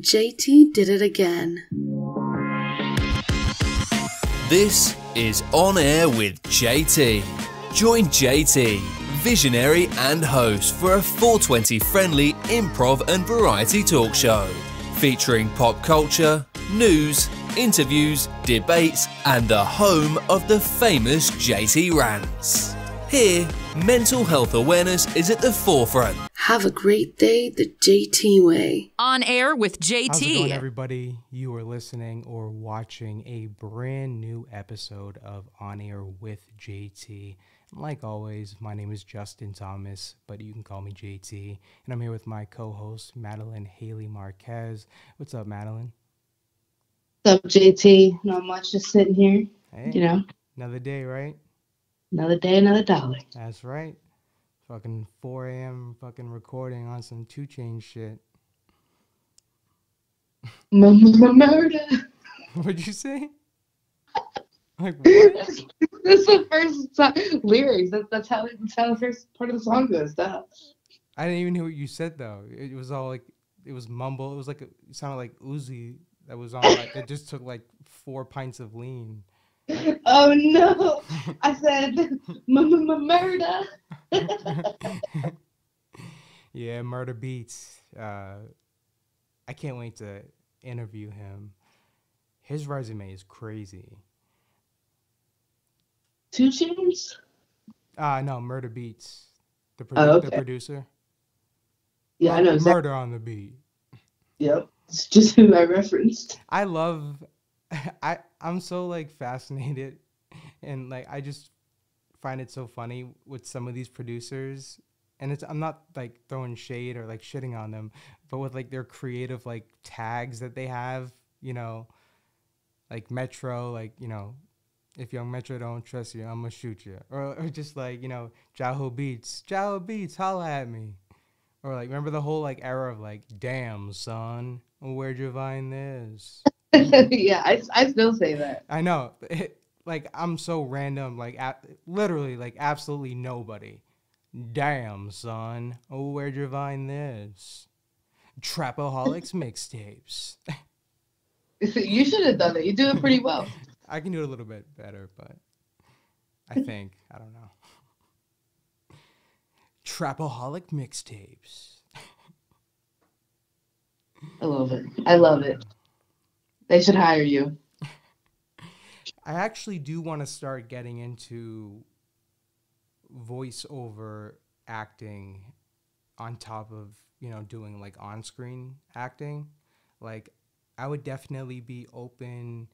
JT did it again. This is On Air with JT. Join JT, visionary and host, for a 420 friendly improv and variety talk show featuring pop culture, news, interviews, debates, and the home of the famous JT Rants. Here, mental health awareness is at the forefront. Have a great day the JT way. On air with JT. How's it going, everybody? You are listening or watching a brand new episode of On Air with JT. Like always, my name is Justin Thomas, but you can call me JT. And I'm here with my co host, Madeline Haley Marquez. What's up, Madeline? What's up, JT? Not much, just sitting here. Hey, You know, another day, right? Another day, another dollar. That's right. Fucking 4 a.m. fucking recording on some 2 Chain shit. Murder. What'd you say? Like, what? that's the first song, lyrics. That, that's how that's how the first part of the song goes. Duh. I didn't even hear what you said though. It was all like it was mumble. It was like a, it sounded like Uzi that was on like it just took like four pints of lean. Oh no! I said murder. yeah, Murda Beatz. Uh, I can't wait to interview him. His resume is crazy. Two Chainz. Ah, no, Murda Beatz. The, produ- Oh, the producer. Yeah, I know. Exactly. Murder on the beat. Yep. It's just who I referenced. I love I I'm so like fascinated and like I just find it so funny with some of these producers. And it's I'm not like throwing shade or like shitting on them but with like their creative like tags that they have you know like Metro like you know if young Metro don't trust you I'm gonna shoot you or, or just like you know Jaho Beats Jaho Beats holla at me. Or like remember the whole like era of like damn son where'd you find this yeah, I, I still say that. I know. It, like I'm so random. Like a- literally, like absolutely nobody. Damn, son. Oh, where'd you find this? Trapaholics mixtapes. you should have done it. You do it pretty well. I can do it a little bit better, but I think I don't know. Trapaholic mixtapes. I love it. I love it. They should hire you. I actually do want to start getting into voiceover acting on top of, you know, doing like on screen acting. Like, I would definitely be open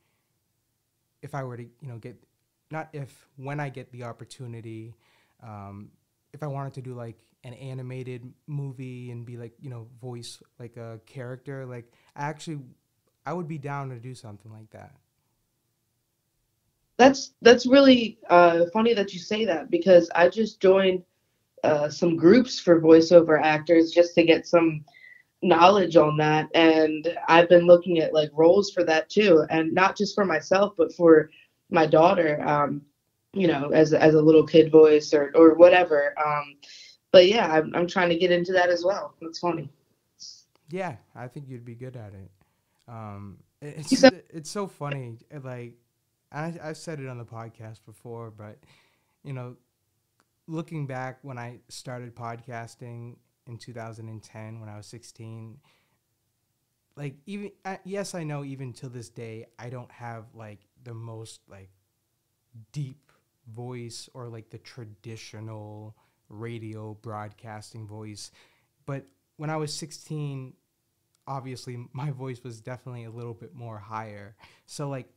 if I were to, you know, get, not if, when I get the opportunity, um, if I wanted to do like an animated movie and be like, you know, voice like a character, like, I actually, I would be down to do something like that. That's that's really uh, funny that you say that because I just joined uh, some groups for voiceover actors just to get some knowledge on that, and I've been looking at like roles for that too, and not just for myself but for my daughter. Um, you know, as as a little kid voice or or whatever. Um, but yeah, I'm I'm trying to get into that as well. That's funny. Yeah, I think you'd be good at it. Um, it's said- it's so funny. Like I I've said it on the podcast before, but you know, looking back when I started podcasting in 2010 when I was 16, like even uh, yes, I know even till this day I don't have like the most like deep voice or like the traditional radio broadcasting voice, but when I was 16 obviously my voice was definitely a little bit more higher. So like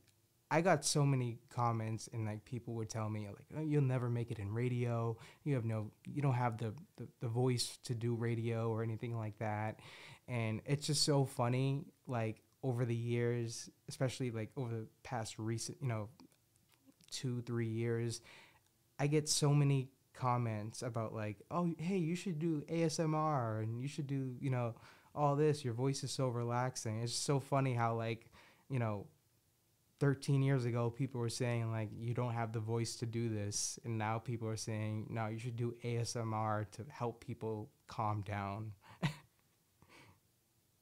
I got so many comments and like people would tell me like oh, you'll never make it in radio. You have no you don't have the, the the voice to do radio or anything like that. And it's just so funny like over the years, especially like over the past recent, you know, 2 3 years, I get so many comments about like, "Oh, hey, you should do ASMR and you should do, you know, all this your voice is so relaxing. It's so funny how like you know 13 years ago people were saying like you don't have the voice to do this. And now people are saying no you should do asmr to help people calm down.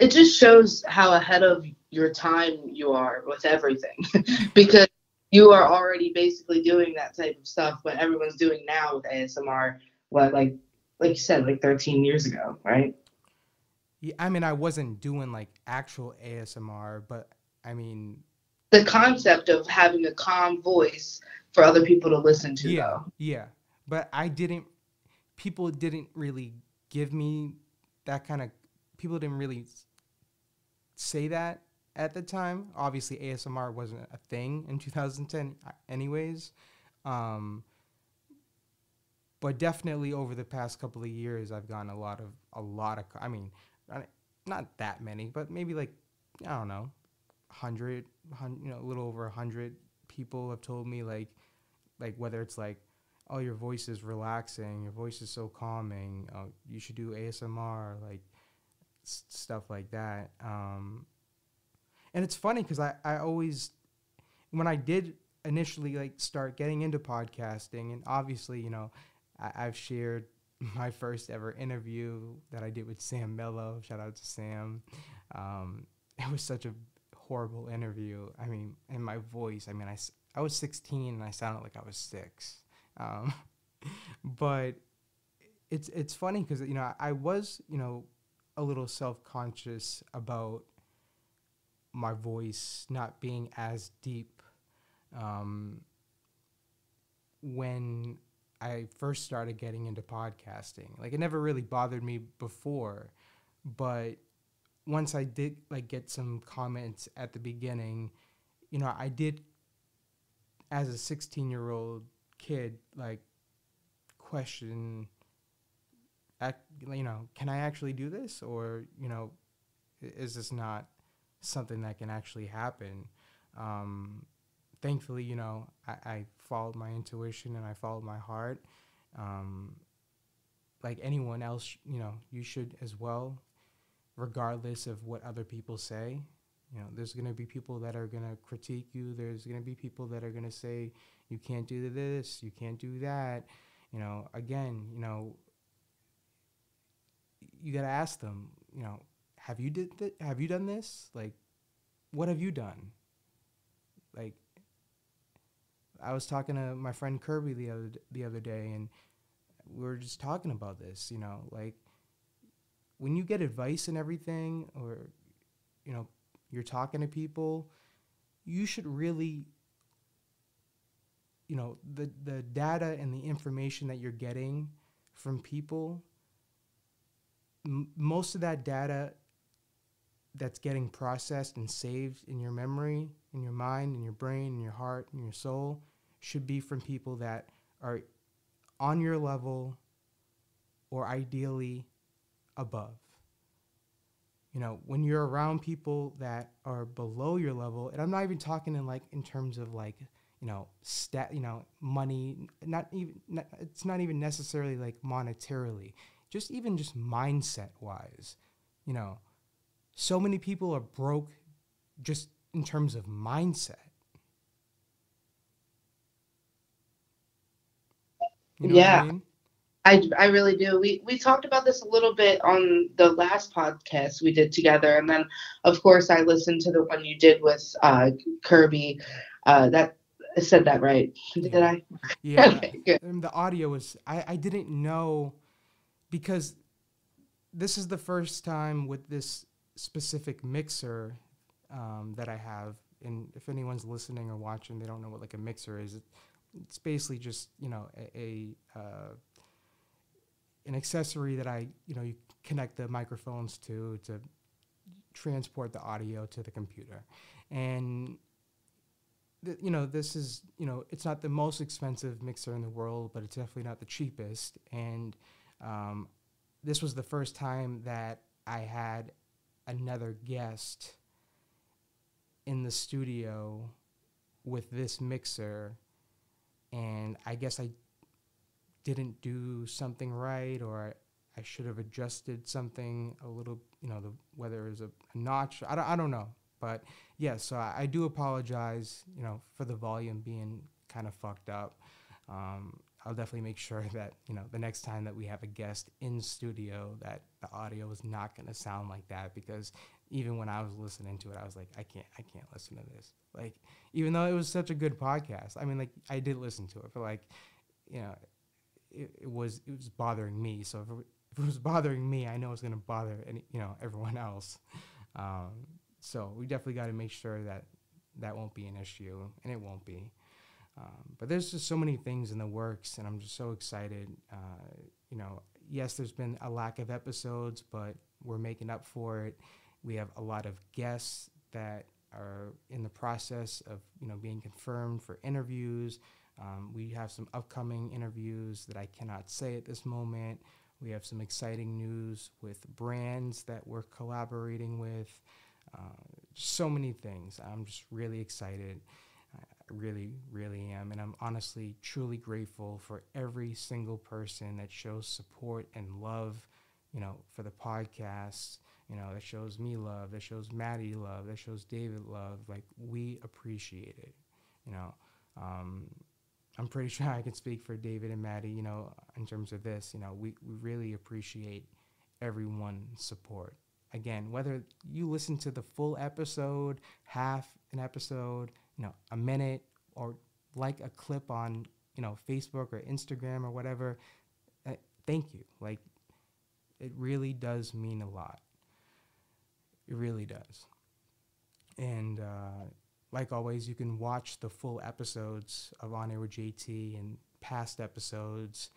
It just shows how ahead of your time you are with everything. Because you are already basically doing that type of stuff what everyone's doing now with ASMR what like like you said like 13 years ago right Yeah, I mean, I wasn't doing like actual ASMR, but I mean, the concept of having a calm voice for other people to listen to yeah, though yeah. But I didn't. People didn't really give me that kind of. People didn't really say that at the time. Obviously, ASMR wasn't a thing in 2010, uh, anyways. Um, but definitely over the past couple of years, I've gotten a lot of a lot of. I mean, not, that many, but maybe like I don't know, hundred, hun- you know, a little over a hundred people have told me like, like whether it's like, oh, your voice is relaxing, your voice is so calming, oh, you should do ASMR, like s- stuff like that. Um, and it's funny because I I always when I did initially like start getting into podcasting, and obviously you know I, I've shared my first ever interview that I did with Sam Mello. Shout out to Sam. Um, it was such a horrible interview. I mean, and my voice. I mean, I, I was 16 and I sounded like I was six. Um, but it's it's funny because you know I, was you know a little self conscious about my voice not being as deep um, when I first started getting into podcasting. Like it never really bothered me before, but once I did like get some comments at the beginning, you know, I did as a 16 year old kid like question you know, can I actually do this or, you know, is this not something that can actually happen? Um, thankfully, you know, I, I followed my intuition and I followed my heart. Um, like anyone else, you know, you should as well, regardless of what other people say. You know, there's going to be people that are going to critique you. There's going to be people that are going to say, you can't do this, you can't do that. You know, again, you know, you got to ask them, you know, have you did th- have you done this? Like, what have you done? Like, I was talking to my friend Kirby the other the other day, and we were just talking about this. You know, like when you get advice and everything, or you know, you're talking to people, you should really, you know, the the data and the information that you're getting from people. Most of that data that's getting processed and saved in your memory, mind, in your brain, and your heart, and your soul should be from people that are on your level or ideally above. You know, when you're around people that are below your level, and I'm not even talking in like in terms of like, you know, stat, you know, money, not even not, it's not even necessarily like monetarily, just even just mindset wise. You know, so many people are broke just in terms of mindset. You know Yeah. I mean? I, I really do. We we talked about this a little bit on the last podcast we did together, and then of course I listened to the one you did with uh, Kirby. Uh, that I said that right? Did Yeah. I? Yeah. Okay, the audio was I, I didn't know because this is the first time with this specific mixer um, that I have. And if anyone's listening or watching, they don't know what like a mixer is. It's basically just you know a, a uh, an accessory that I you know you connect the microphones to to transport the audio to the computer, and th- you know this is you know it's not the most expensive mixer in the world, but it's definitely not the cheapest. And um, this was the first time that I had another guest in the studio with this mixer, and I guess I didn't do something right, or I, I should have adjusted something a little. You know, the whether it was a, a notch. I don't, I don't know, but yeah. So I, I do apologize. You know, for the volume being kind of fucked up. Um, I'll definitely make sure that you know the next time that we have a guest in studio that the audio is not going to sound like that because even when I was listening to it, I was like, I can't, I can't listen to this. Like, even though it was such a good podcast, I mean, like, I did listen to it, but like, you know, it, it was it was bothering me. So if it, if it was bothering me, I know it's gonna bother any, you know, everyone else. Um, so we definitely got to make sure that that won't be an issue, and it won't be. Um, but there's just so many things in the works, and I'm just so excited. Uh, you know, yes, there's been a lack of episodes, but we're making up for it. We have a lot of guests that are in the process of you know being confirmed for interviews. Um, we have some upcoming interviews that I cannot say at this moment. We have some exciting news with brands that we're collaborating with. Uh, so many things. I'm just really excited. I really, really am. And I'm honestly, truly grateful for every single person that shows support and love, you know, for the podcast, you know, that shows me love, that shows Maddie love, that shows David love. Like, we appreciate it, you know. Um, I'm pretty sure I can speak for David and Maddie, you know, in terms of this. You know, we, we really appreciate everyone's support. Again, whether you listen to the full episode, half an episode, you know, a minute, or like a clip on, you know, Facebook or Instagram or whatever, uh, thank you. Like, it really does mean a lot. It really does. And, uh, like always, you can watch the full episodes of On Air with JT and past episodes,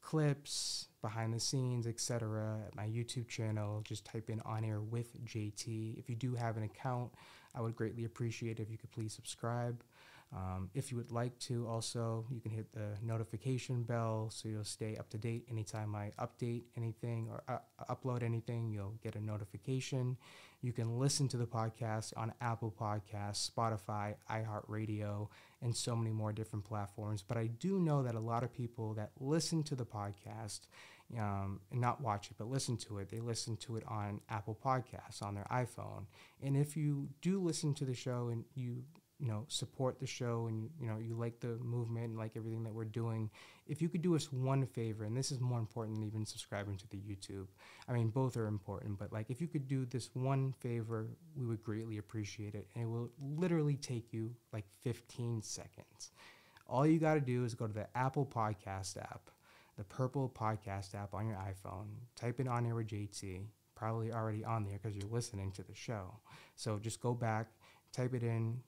clips, behind the scenes, etc. at my YouTube channel. Just type in On Air with JT. If you do have an account, I would greatly appreciate if you could please subscribe. Um, if you would like to, also, you can hit the notification bell so you'll stay up to date. Anytime I update anything or uh, upload anything, you'll get a notification. You can listen to the podcast on Apple Podcasts, Spotify, iHeartRadio, and so many more different platforms. But I do know that a lot of people that listen to the podcast um, and not watch it, but listen to it, they listen to it on Apple Podcasts on their iPhone. And if you do listen to the show and you you know support the show and you know you like the movement and like everything that we're doing if you could do us one favor and this is more important than even subscribing to the youtube i mean both are important but like if you could do this one favor we would greatly appreciate it and it will literally take you like 15 seconds. All you got to do is go to the apple podcast app the purple podcast app on your iphone type in on air with jt probably already on there because you're listening to the show. So just go back type it in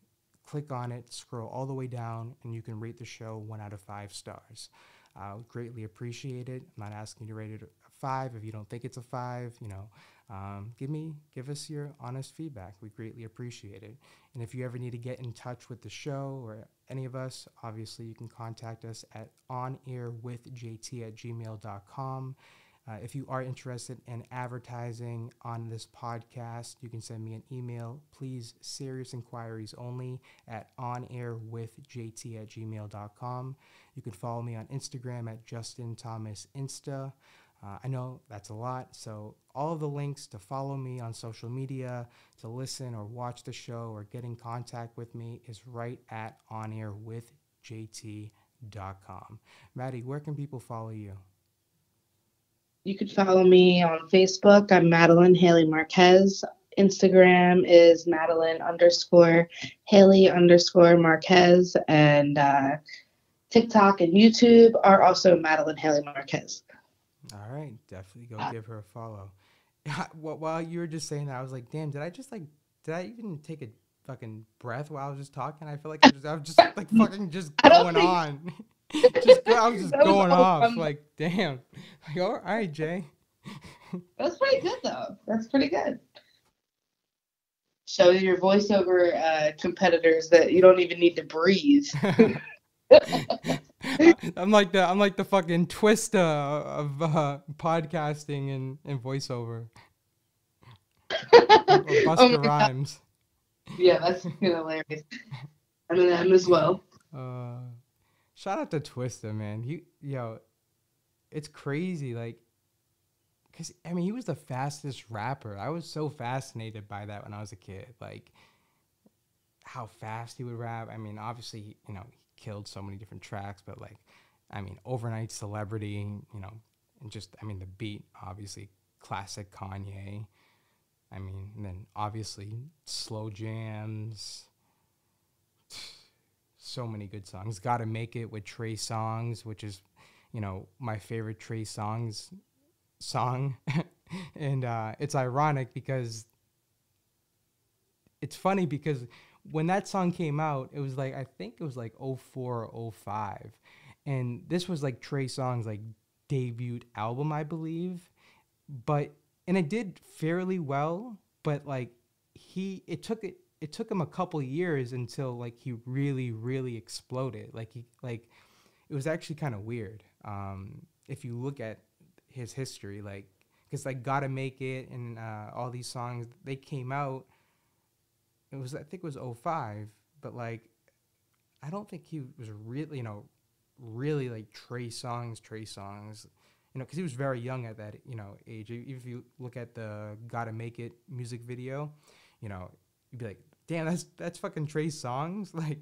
click on it, scroll all the way down, and you can rate the show one out of five stars. I greatly appreciate it. I'm not asking you to rate it a five if you don't think it's a five. You know, um, give me, give us your honest feedback. We greatly appreciate it. And if you ever need to get in touch with the show or any of us, obviously you can contact us at onairwithjt at gmail.com. Uh, if you are interested in advertising on this podcast, you can send me an email. Please, serious inquiries only at onairwithjt at gmail.com. You can follow me on Instagram at Justin Thomas Insta. Uh, I know that's a lot, so all of the links to follow me on social media, to listen or watch the show or get in contact with me is right at onairwithjt.com. Maddie, where can people follow you? You could follow me on Facebook. I'm Madeline Haley Marquez. Instagram is Madeline underscore Haley underscore Marquez. And uh, TikTok and YouTube are also Madeline Haley Marquez. All right. Definitely go uh, give her a follow. While you were just saying that, I was like, damn, did I just like, did I even take a fucking breath while I was just talking? I feel like I, was just like fucking just going on. just I was just going off. Like, damn. Like, all right, Jay. That's pretty good though. That's pretty good. Show your voiceover uh, competitors that you don't even need to breathe. I'm like the I'm like the fucking twist uh, of uh, podcasting and, and voiceover. Busta oh Rhymes. God. Yeah, that's hilarious. I'm in them as well. Uh, Shout out to Twista, man. He, yo, it's crazy. Like, cause I mean, he was the fastest rapper. I was so fascinated by that when I was a kid. Like, how fast he would rap. I mean, obviously, you know, he killed so many different tracks, but like, I mean, overnight celebrity. You know, and just, I mean, the beat, obviously, classic Kanye. I mean, and then obviously slow jams. So many good songs. Gotta Make It with Trey Songz, which is, you know, my favorite Trey Songz song. and uh, it's ironic because it's funny because when that song came out, it was like, I think it was like 04 or 05. And this was like Trey Songz like debut album, I believe. But and it did fairly well, but like he it took it it took him a couple years until like he really really exploded. Like he like it was actually kind of weird. Um if you look at his history like cuz like Gotta Make It and uh all these songs they came out it was I think it was 05, but like I don't think he was really, you know, really like Trey Songz Trey Songz you know, because he was very young at that, you know, age. If you look at the "Gotta Make It" music video, you know, you'd be like, "Damn, that's that's fucking Trey Songz. Like,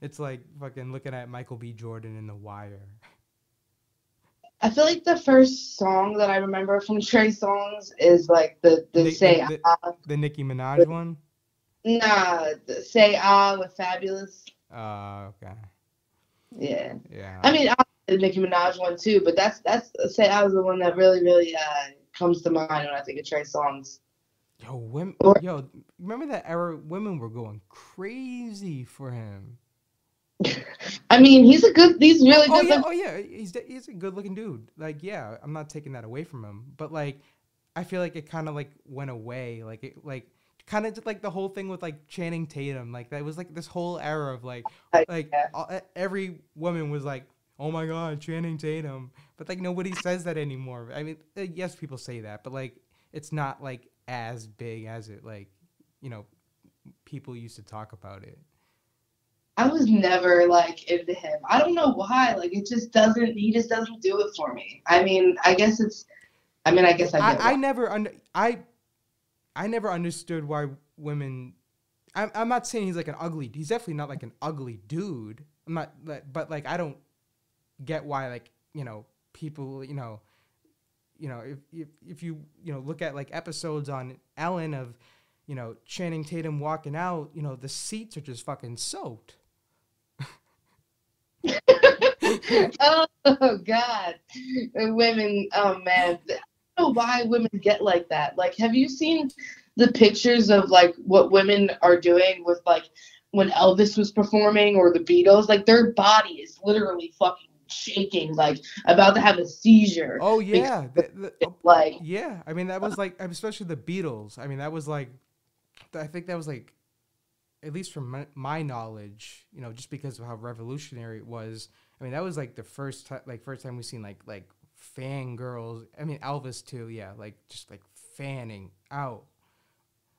it's like fucking looking at Michael B. Jordan in The Wire. I feel like the first song that I remember from Trey Songz is like the the say the, ah, the Nicki Minaj one. nah the say ah with Fabolous. Uh, okay, Yeah, yeah. I mean I the Nicki Minaj one too, but that's that's say I was the one that really really uh comes to mind when I think of Trey Songz. Yo, women, yo, remember that era? Women were going crazy for him. I mean he's a good he's really oh good. yeah, oh yeah, he's he's a good looking dude. Like yeah, I'm not taking that away from him, but like I feel like it kind of like went away. Like it like kind of like the whole thing with like Channing Tatum. Like that was like this whole era of like Like, yeah. all, every woman was like, oh my god, Channing Tatum. But like nobody says that anymore. I mean, uh, yes, people say that, but like it's not like as big as it like you know people used to talk about it. I was never like into him. I don't know why. Like it just doesn't. He just doesn't do it for me. I mean, I guess it's. I mean, I guess I. I, I never under I I never understood why women. I'm I'm not saying he's like an ugly. He's definitely not like an ugly dude. I'm not, but but like I don't get why like you know people you know you know if if if you you know look at like episodes on Ellen of you know Channing Tatum walking out, you know the seats are just fucking soaked. oh God, women. Oh man, I don't know why women get like that. Like, have you seen the pictures of like what women are doing with like when Elvis was performing or the Beatles? Like their body is literally fucking shaking, like about to have a seizure. Oh yeah, the, the, oh, Like, Yeah, I mean that was like, especially the Beatles. I mean that was like, I think that was like, at least from my, my knowledge, you know, just because of how revolutionary it was. I mean that was like the first time, like first time we seen like like fangirls. I mean Elvis too, yeah, like just like fanning out,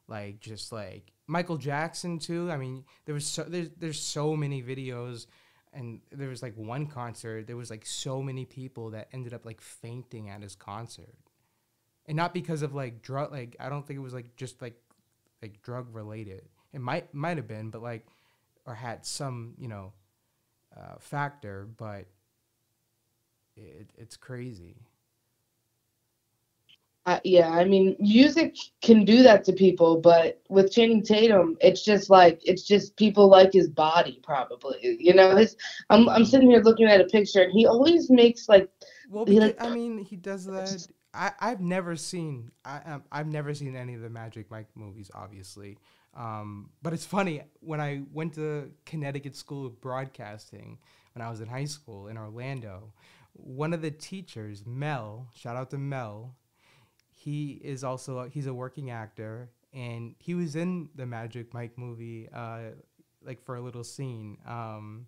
like just like Michael Jackson too. I mean there was so there's there's so many videos. And there was like one concert. There was like so many people that ended up like fainting at his concert and not because of like drug like i don't think it was like just like like drug related it might might have been but like or had some you know uh, factor but it, it's crazy Uh, yeah, I mean, music can do that to people, but with Channing Tatum, it's just like it's just people like his body, probably. You know, his. I'm I'm sitting here looking at a picture, and he always makes like well because, like- i mean he does that I, i've never seen I, um, i've never seen any of the magic mike movies obviously um, but it's funny when i went to connecticut school of broadcasting when i was in high school in orlando one of the teachers mel shout out to mel he is also a, he's a working actor and he was in the magic mike movie uh like for a little scene um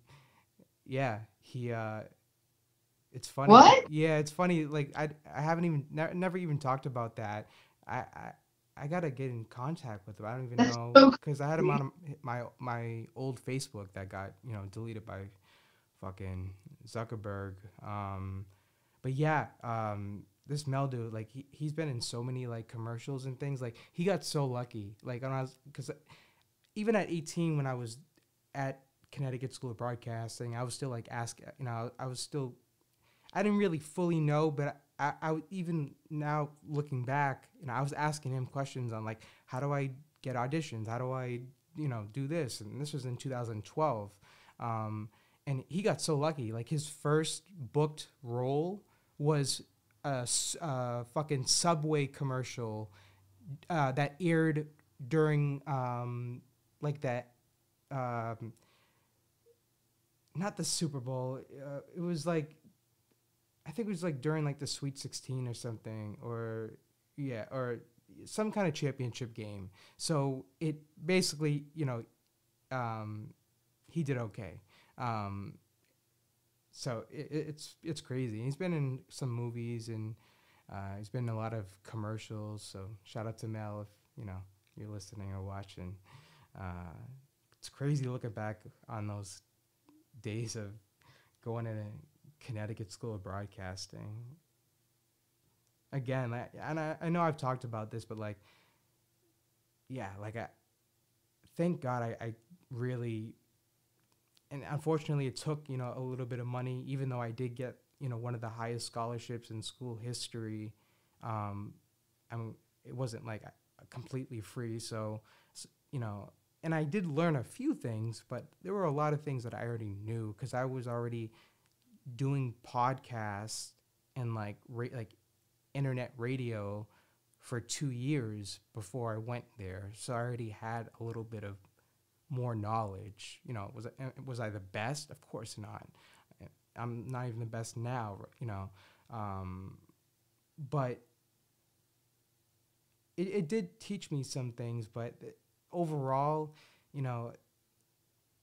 yeah he uh it's funny What? yeah it's funny like i i haven't even ne- never even talked about that i i I gotta get in contact with him. I don't even That's know so because I had him on my my old Facebook that got you know deleted by fucking Zuckerberg. Um, but yeah, um, this Mel dude, like he he's been in so many like commercials and things. Like he got so lucky. Like when I was because even at 18 when I was at Connecticut School of Broadcasting, I was still like ask you know I was still I didn't really fully know, but I, I even now looking back, you know, I was asking him questions on like, how do I get auditions? How do I, you know, do this? And this was in 2012. Um, and he got so lucky. Like his first booked role was a, a fucking Subway commercial uh, that aired during um, like that. Um, not the Super Bowl. Uh, it was like, I think it was like during like the Sweet 16 or something, or yeah, or some kind of championship game. So it basically, you know, um, he did okay. Um, so it, it- it's it's crazy. He's been in some movies and uh, he's been in a lot of commercials. So shout out to Mel if you know you're listening or watching. Uh, it's crazy looking back on those days of going to Connecticut School of Broadcasting. Again, I, and I, I know I've talked about this, but like, yeah, like I thank God I, I really and unfortunately it took you know a little bit of money even though i did get you know one of the highest scholarships in school history um i mean it wasn't like completely free so you know and i did learn a few things but there were a lot of things that i already knew because i was already doing podcasts and like ra- like internet radio for two years before i went there so i already had a little bit of more knowledge. You know, was I, was I the best? Of course not. I'm not even the best now. You know, um, but it, it did teach me some things. But overall, you know,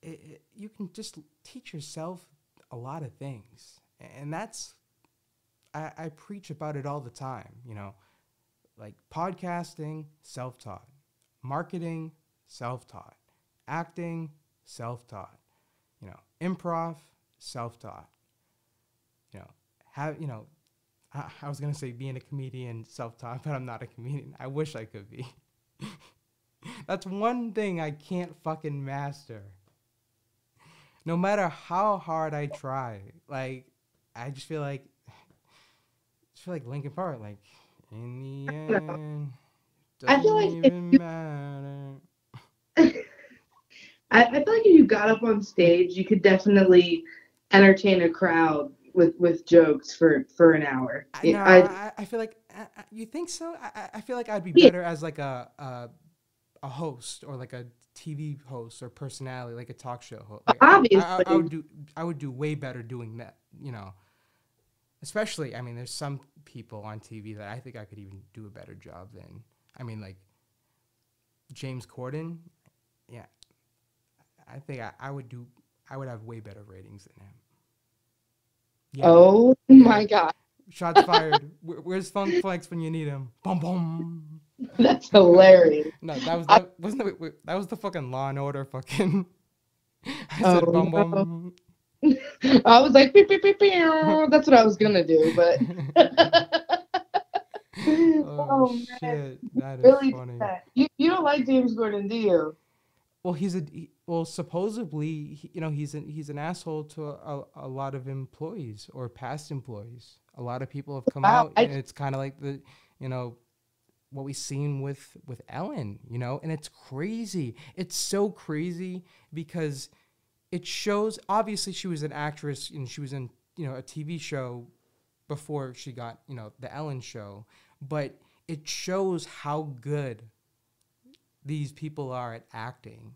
it, it, you can just teach yourself a lot of things, and that's I, I preach about it all the time. You know, like podcasting, self-taught, marketing, self-taught acting, self taught. You know, improv, self taught. You know, have you know, I, I was gonna say being a comedian, self taught, but I'm not a comedian. I wish I could be. That's one thing I can't fucking master. No matter how hard I try, like I just feel like, just feel like Linkin Park. Like in the end, I feel doesn't like if even you- matter. I, I feel like if you got up on stage, you could definitely entertain a crowd with with jokes for for an hour. It- no, I- I, feel like I, I- you think so. I, I- feel like I'd be Yeah. better as like a, a a host or like a TV host or personality, like a talk show host. Like, I, I, I would do I would do way better doing that. You know, especially I mean, there's some people on TV that I think I could even do a better job than. I mean, like James Corden. Yeah, I think I, I would do. I would have way better ratings than him. Yeah. oh my god, Shots fired. Where's Funk Flex when you need him? Boom, boom. that's hilarious. No, that was I- the, wasn't that, was the fucking Law and Order fucking. I Oh, said boom, no. boom. I was like, beep, beep, beep, beep. that's what I was gonna do, but oh, oh, man, shit, that is really funny. You you don't like James Corden, do you? Well, he's a he, well, supposedly, you know, he's an he's an asshole to a, a, lot of employees or past employees. A lot of people have come Wow, out, I- and it's kind of like the, you know, what we've seen with with Ellen, you know, and it's crazy. It's so crazy because it shows. Obviously, she was an actress and she was in you know a TV show before she got you know the Ellen show, but it shows how good these people are at acting.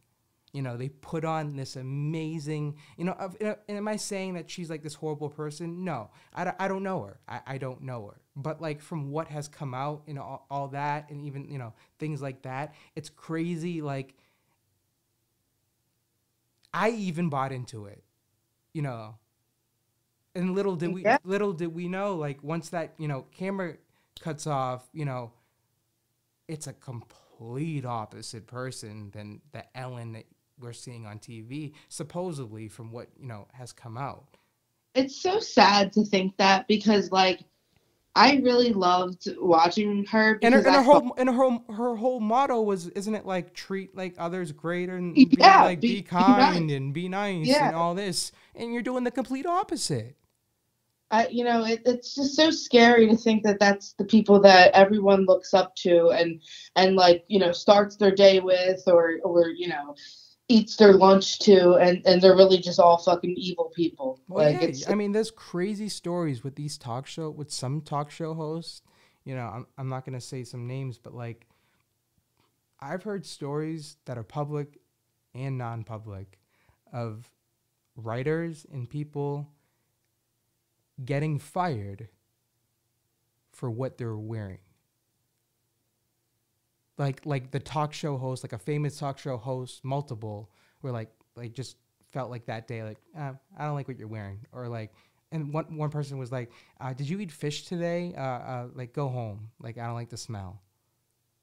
You know, they put on this amazing, you know, of- uh, and am I saying that she's like this horrible person? No, I, don't- I don't know her. I, I don't know her. But like from what has come out, and all, all that, and even, you know, things like that, it's crazy. Like, I even bought into it, you know. And little did we, Yeah. little did we know, like once that, you know, camera cuts off, you know, it's a complete opposite person than the Ellen that we're seeing on TV, supposedly from what you know has come out. It's so sad to think that because like I really loved watching her And her, and her whole and her whole her whole motto was, isn't it like treat like others greater and Yeah, be like be- be, be kind nice. and be nice Yeah. and all this, and you're doing the complete opposite. I, you know, it, it's just so scary to think that that's the people that everyone looks up to and and like you know starts their day with or or you know eats their lunch too and and they're really just all fucking evil people. Well, like yeah, it's I mean, there's crazy stories with these talk show with some talk show hosts. You know, I'm I'm not gonna say some names, but like, I've heard stories that are public and non-public of writers and people getting fired for what they're wearing. Like like the talk show host, like a famous talk show host, multiple, were like like just felt like that day, like uh, I don't like what you're wearing, or like, and one one person was like, uh, "Did you eat fish today? Uh, uh, like go home. Like I don't like the smell."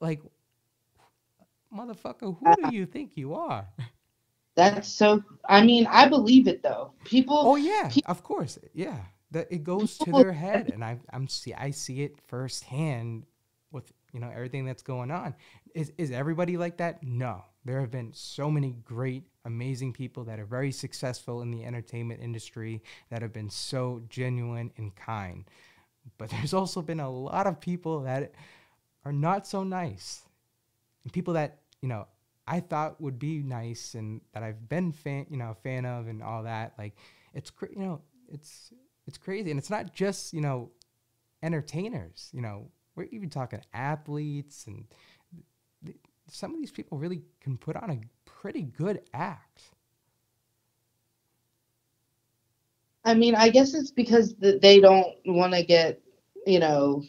Like, motherfucker, who do you think you are? that's so. I mean, I believe it though. People. Oh yeah, of course, yeah. That it goes to their head, and I I'm see I see it firsthand with you know everything that's going on. Is is everybody like that? No. There have been so many great, amazing people that are very successful in the entertainment industry that have been so genuine and kind. But there's also been a lot of people that are not so nice, and people that you know I thought would be nice and that I've been fan, you know, a fan of and all that. Like it's you know, it's it's crazy, and it's not just you know entertainers. You know, we're even talking athletes, and th- some of these people really can put on a pretty good act. I mean, I guess it's because th- they don't want to get, you know,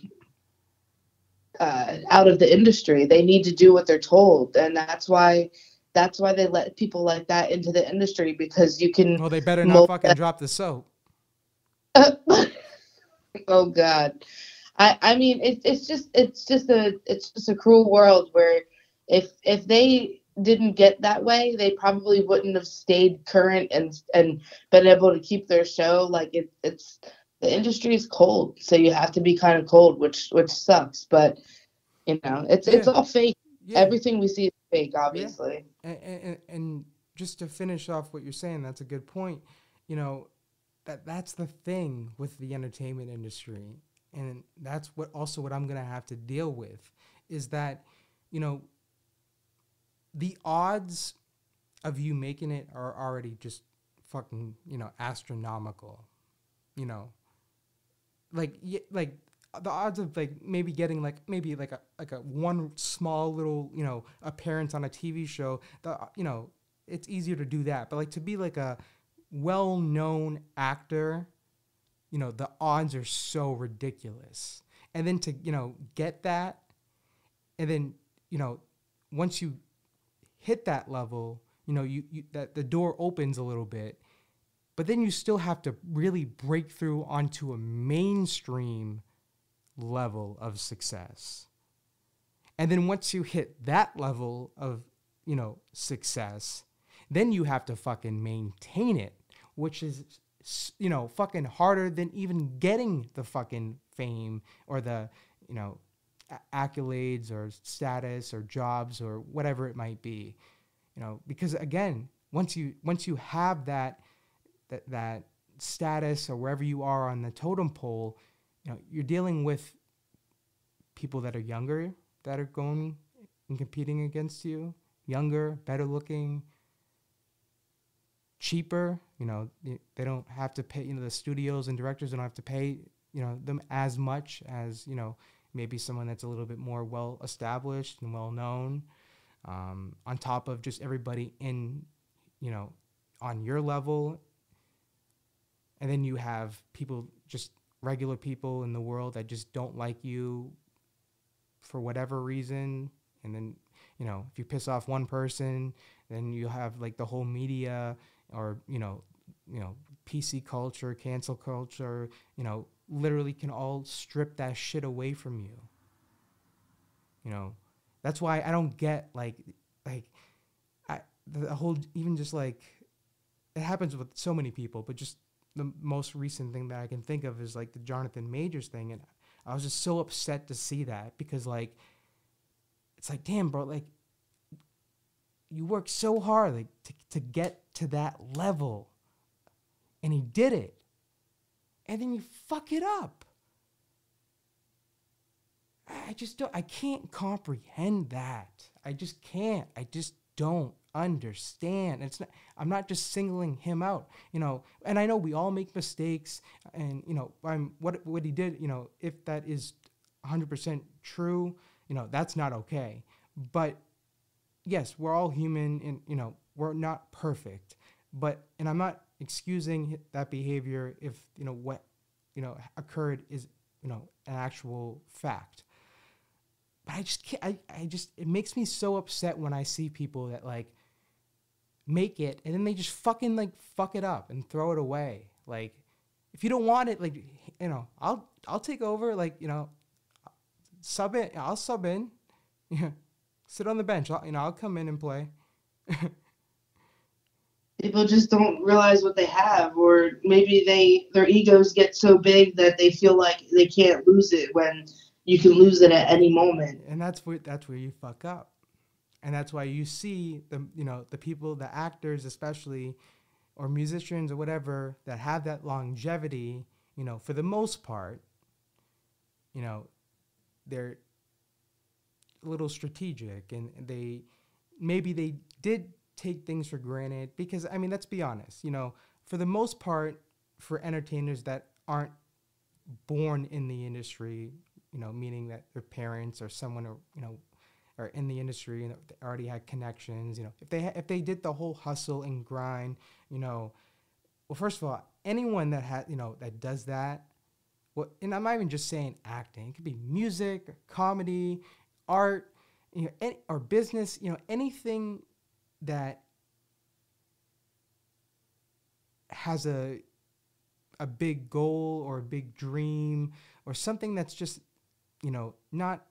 uh, out of the industry. They need to do what they're told, and that's why that's why they let people like that into the industry because you can. Well, they better not fucking that- drop the soap. oh God, I I mean it's it's just it's just a it's just a cruel world where if if they didn't get that way, they probably wouldn't have stayed current and and been able to keep their show. Like it, it's the industry is cold, so you have to be kind of cold, which which sucks. But you know, it's it's all fake. Yeah. Everything we see is fake, obviously. and, and, and just to finish off what you're saying, that's a good point. You know, that that's the thing with the entertainment industry, and that's what also what I'm gonna have to deal with is that, you know, the odds of you making it are already just fucking you know astronomical, you know, like like the odds of like maybe getting like maybe like a like a one small little you know appearance on a TV show the you know it's easier to do that. But like to be like a well-known actor you know the odds are so ridiculous and then to you know get that and then you know once you hit that level you know you, you that the door opens a little bit but then you still have to really break through onto a mainstream level of success. And then once you hit that level of, you know, success, then you have to fucking maintain it, which is you know, fucking harder than even getting the fucking fame or the, you know, accolades or status or jobs or whatever it might be. You know, because again, once you once you have that that that status or wherever you are on the totem pole, you know, you're dealing with people that are younger that are going and competing against you, younger, better looking, cheaper. You know, they don't have to pay. You know, the studios and directors don't have to pay. You know, them as much as you know maybe someone that's a little bit more well established and well known. Um, on top of just everybody in, you know, on your level and then you have people just regular people in the world that just don't like you for whatever reason and then you know if you piss off one person then you have like the whole media or you know you know pc culture cancel culture you know literally can all strip that shit away from you. You know that's why i don't get like like i the whole even just like it happens with so many people but just the most recent thing that I can think of is like the Jonathan Majors thing, and I was just so upset to see that because like it's like damn bro, like you work so hard like to to get to that level, and he did it, and then you fuck it up. I just don't, I can't comprehend that. I just can't. I just don't understand. It's not, I'm not just singling him out, you know, and I know we all make mistakes and, you know, I'm, what, what he did, you know, if that is 100% true, you know, that's not okay. But yes, we're all human and, you know, we're not perfect. But, and I'm not excusing that behavior if, you know, what, you know, occurred is, you know, an actual fact. But I just can't, I, I just, it makes me so upset when I see people that like make it and then they just fucking like fuck it up and throw it away. Like, if you don't want it, like, you know, I'll, I'll take over, like, you know, sub in, I'll sub in. Sit on the bench. I'll, you know, I'll come in and play. People just don't realize what they have, or maybe they their egos get so big that they feel like they can't lose it when you can lose it at any moment. And that's where that's where you fuck up. And that's why you see the you know the people, the actors especially, or musicians or whatever that have that longevity. You know, for the most part, you know, they're little strategic and they maybe they did take things for granted because I mean let's be honest, you know, for the most part for entertainers that aren't born in the industry, you know, meaning that their parents or someone or you know are in the industry and they already had connections, you know, if they if they did the whole hustle and grind, you know, well first of all, anyone that has, you know, that does that well, and I'm not even just saying acting. It could be music, comedy, art, you know, any, or business. You know, anything that has a a big goal or a big dream or something that's just you know not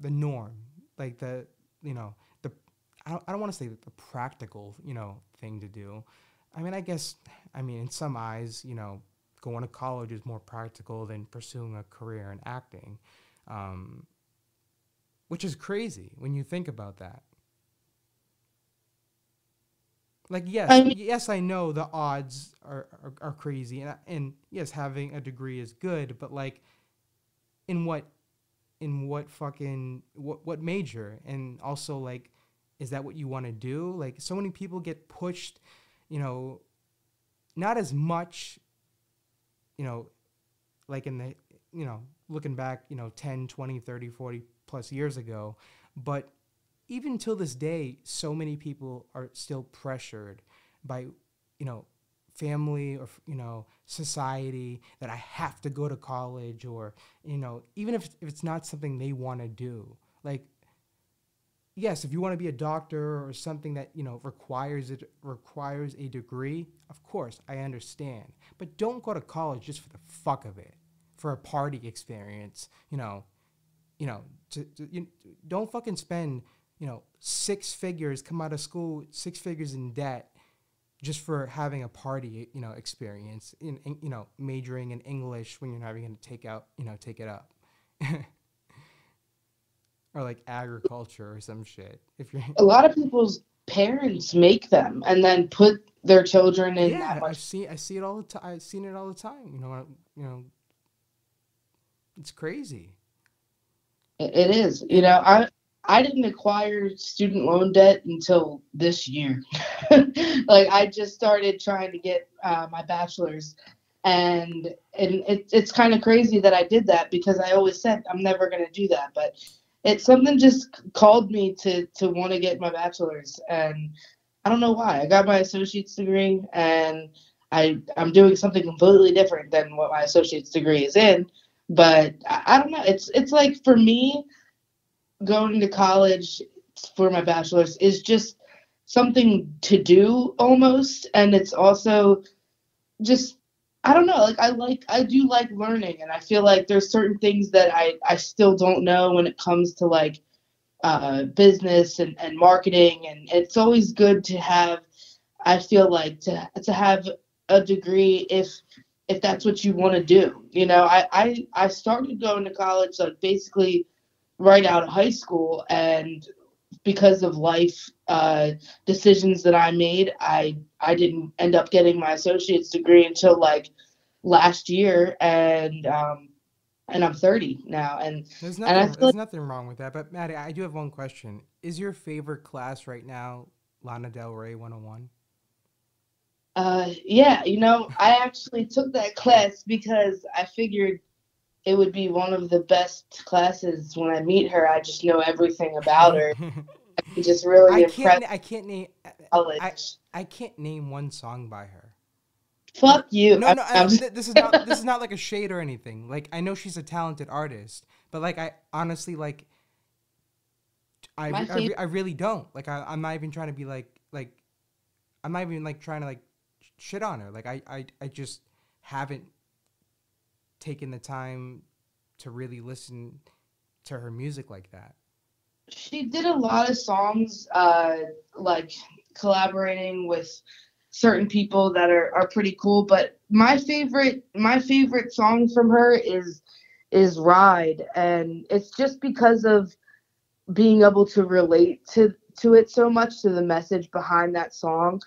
the norm like the you know the i don't, I don't want to say the practical you know thing to do i mean i guess i mean in some eyes you know going to college is more practical than pursuing a career in acting, um, which is crazy when you think about that. Like yes, I mean, yes, I know the odds are, are, are crazy, and and yes, having a degree is good, but like, in what, in what fucking what what major, and also like, is that what you want to do? Like, so many people get pushed, you know, not as much you know, like in the, you know, looking back, you know, 10, 20, 30, 40 plus years ago. But even till this day, so many people are still pressured by, you know, family or, you know, society that I have to go to college or, you know, even if, if it's not something they want to do. Like, yes, if you want to be a doctor or something that you know requires it requires a degree, of course I understand. But don't go to college just for the fuck of it, for a party experience. You know, you know, to, to, you, don't fucking spend you know six figures, come out of school six figures in debt just for having a party you know experience in, in you know majoring in English when you're not even going to take out you know take it up. or like agriculture or some shit. If you're a lot of people's parents make them and then put their children in. Yeah, I see. I see it all the time. I've seen it all the time. You know. I, You know. It's crazy. It is. You know. I. I didn't acquire student loan debt until this year. like I just started trying to get uh, my bachelor's, and and it, it's kind of crazy that I did that because I always said I'm never going to do that, but it something just called me to to want to get my bachelor's and I don't know why. I got my associate's degree and I I'm doing something completely different than what my associate's degree is in. But I, don't know. It's it's like for me going to college for my bachelor's is just something to do almost and it's also just I don't know. Like I like I do like learning, and I feel like there's certain things that I I still don't know when it comes to like uh, business and, and marketing, and it's always good to have. I feel like to to have a degree if if that's what you want to do. You know, I, I I started going to college like basically right out of high school, and because of life uh, decisions that I made, I I didn't end up getting my associate's degree until like last year, and um, and I'm 30 now, and There's and nothing. feel There's like, nothing wrong with that. But Maddie, I do have one question. Is your favorite class right now Lana Del Rey 101? Uh, yeah, you know, I actually took that class because I figured it would be one of the best classes when I meet her. I just know everything about her. I can just really I impress can't. I can't name. I, college. I can't name one song by her. Fuck you. No, no. I, I'm- this is not. This is not like a shade or anything. Like I know she's a talented artist, but like I honestly like. I, I, I really don't like. I, I'm not even trying to be like like. I'm not even like trying to like shit on her. Like I I I just haven't taken the time to really listen to her music like that. she did a lot of songs uh like collaborating with certain people that are, are pretty cool but my favorite my favorite song from her is is ride and it's just because of being able to relate to to it so much to the message behind that song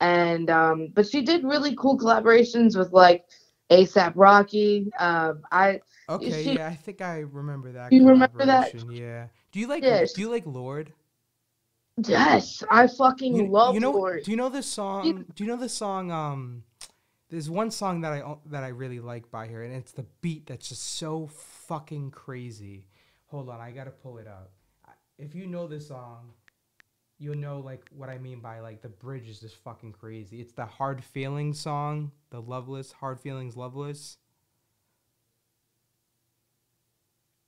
and um but she did really cool collaborations with like A$AP Rocky um i Okay, she- yeah, I think I remember that. You remember that? Yeah. Do you like Yeah, Do you like Lorde? yes i fucking You, love you know? Lorde. Do you know this song? Do you know this song? Um, there's one song that I that I really like by her, and it's the beat that's just so fucking crazy. Hold on, I gotta pull it up. If you know this song, you'll know like what I mean by like the bridge is just fucking crazy. It's the hard feelings song, the loveless, hard feelings, loveless.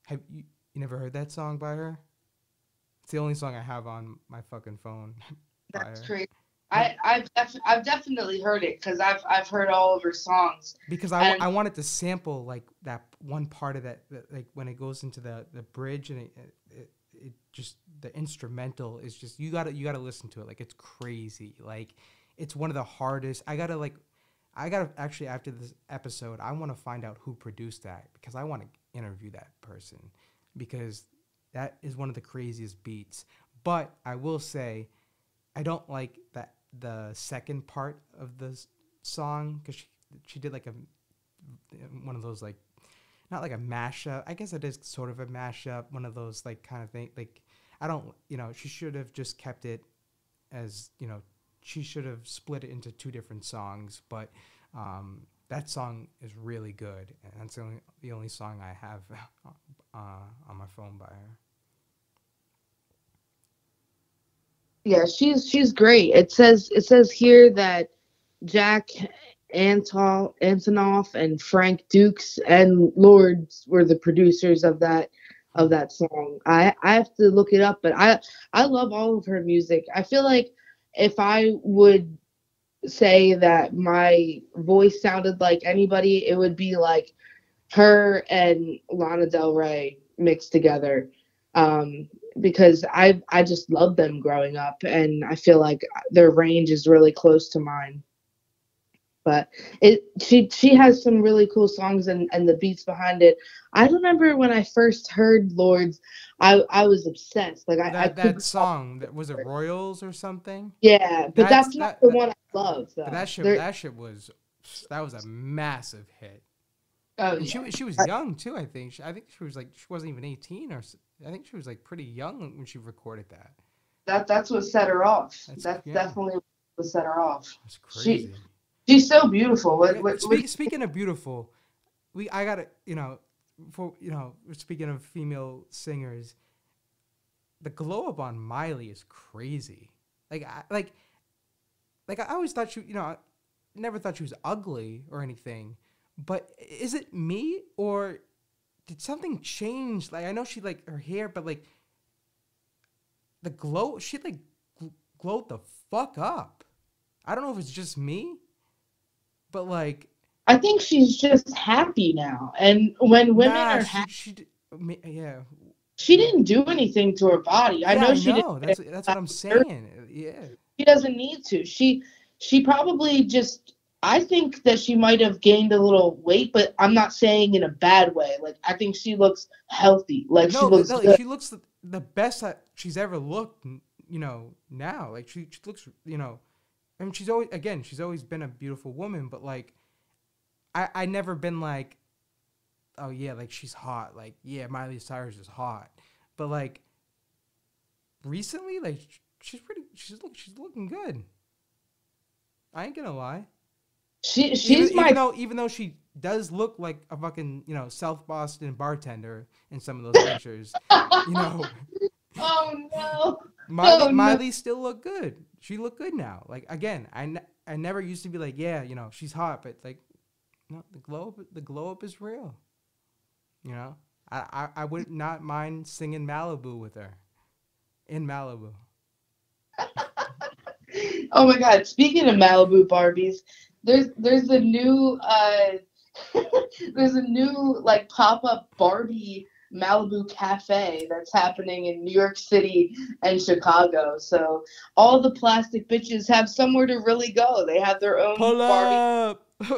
Have you you never heard that song by her? It's the only song I have on my fucking phone. That's crazy. I, I've, def- I've definitely heard it because I've, I've heard all of her songs. because I, And- I wanted to sample like that one part of that, that like when it goes into the the bridge and it, it it just the instrumental is just you gotta you gotta listen to it. Like it's crazy. Like it's one of the hardest I gotta like I gotta actually after this episode I want to find out who produced that because I want to interview that person because that is one of the craziest beats. But I will say I don't like that the second part of the song because she she did like a one of those like not like a mashup. I guess it is sort of a mashup. One of those like kind of thing. Like I don't you know she should have just kept it as you know she should have split it into two different songs. But um, that song is really good, and that's the only the only song I have uh, on my phone by her. Yeah, she's she's great. It says it says here that Jack Anton Antonoff and Frank Dukes and Lorde's were the producers of that of that song. I I have to look it up, but I I love all of her music. I feel like if I would say that my voice sounded like anybody, it would be like her and Lana Del Rey mixed together. Um, because I I just loved them growing up, and I feel like their range is really close to mine. But it she she has some really cool songs and and the beats behind it. I remember when I first heard Lorde's, I I was obsessed. Like I, I That couldn't that song that was it Royals or something. Yeah, but That's- that's, not that- the that- one I love. Though. That shit There- that shit was that was a massive hit. oh, And she yeah. she was young too. I think. She, I think she was like she wasn't even eighteen or i think she was like pretty young when she recorded that. that that's what set her off. That's- That's, yeah. definitely what set her off. That's She- crazy. She's so beautiful. What, what, what, speaking of beautiful, we I gotta you know for you know speaking of female singers, the glow up on Miley is crazy. Like I like like I always thought she you know I never thought she was ugly or anything, but is it me or did something change? Like I know she like her hair, but like the glow she like gl- glowed the fuck up. I don't know if it's just me, but like I think she's just happy now. And when women nah, are she, happy, she ma- yeah. she didn't do anything to her body. I Yeah, know she know. didn't. That's that's what I'm saying. Uh, yeah. She doesn't need to. She she probably just. I think that she might have gained a little weight, but I'm not saying in a bad way. Like I think she looks healthy. Like she looks no, good. she looks the, the best that she's ever looked. You know, now like she, she looks. You know, I mean, she's always again. She's always been a beautiful woman, but like, I I never been like, oh yeah, like she's hot. Like yeah, Miley Cyrus is hot. But like recently, like she's pretty. She's look. She's looking good. I ain't gonna lie. She she's even, my even though even though she does look like a fucking you know South Boston bartender in some of those pictures, you know. oh no. Miley, Oh, no. Miley still look good. She look good now. Like again, I, I never used to be like, yeah, you know, she's hot, but like, no, the glow up, the glow up is real. You know, I, I, I would not mind singing Malibu with her, in Malibu. Oh my god, speaking of Malibu Barbies, there's there's a new uh there's a new like pop-up Barbie Malibu cafe that's happening in New York City and Chicago. So all the plastic bitches have somewhere to really go. They have their own Pull Barbie up.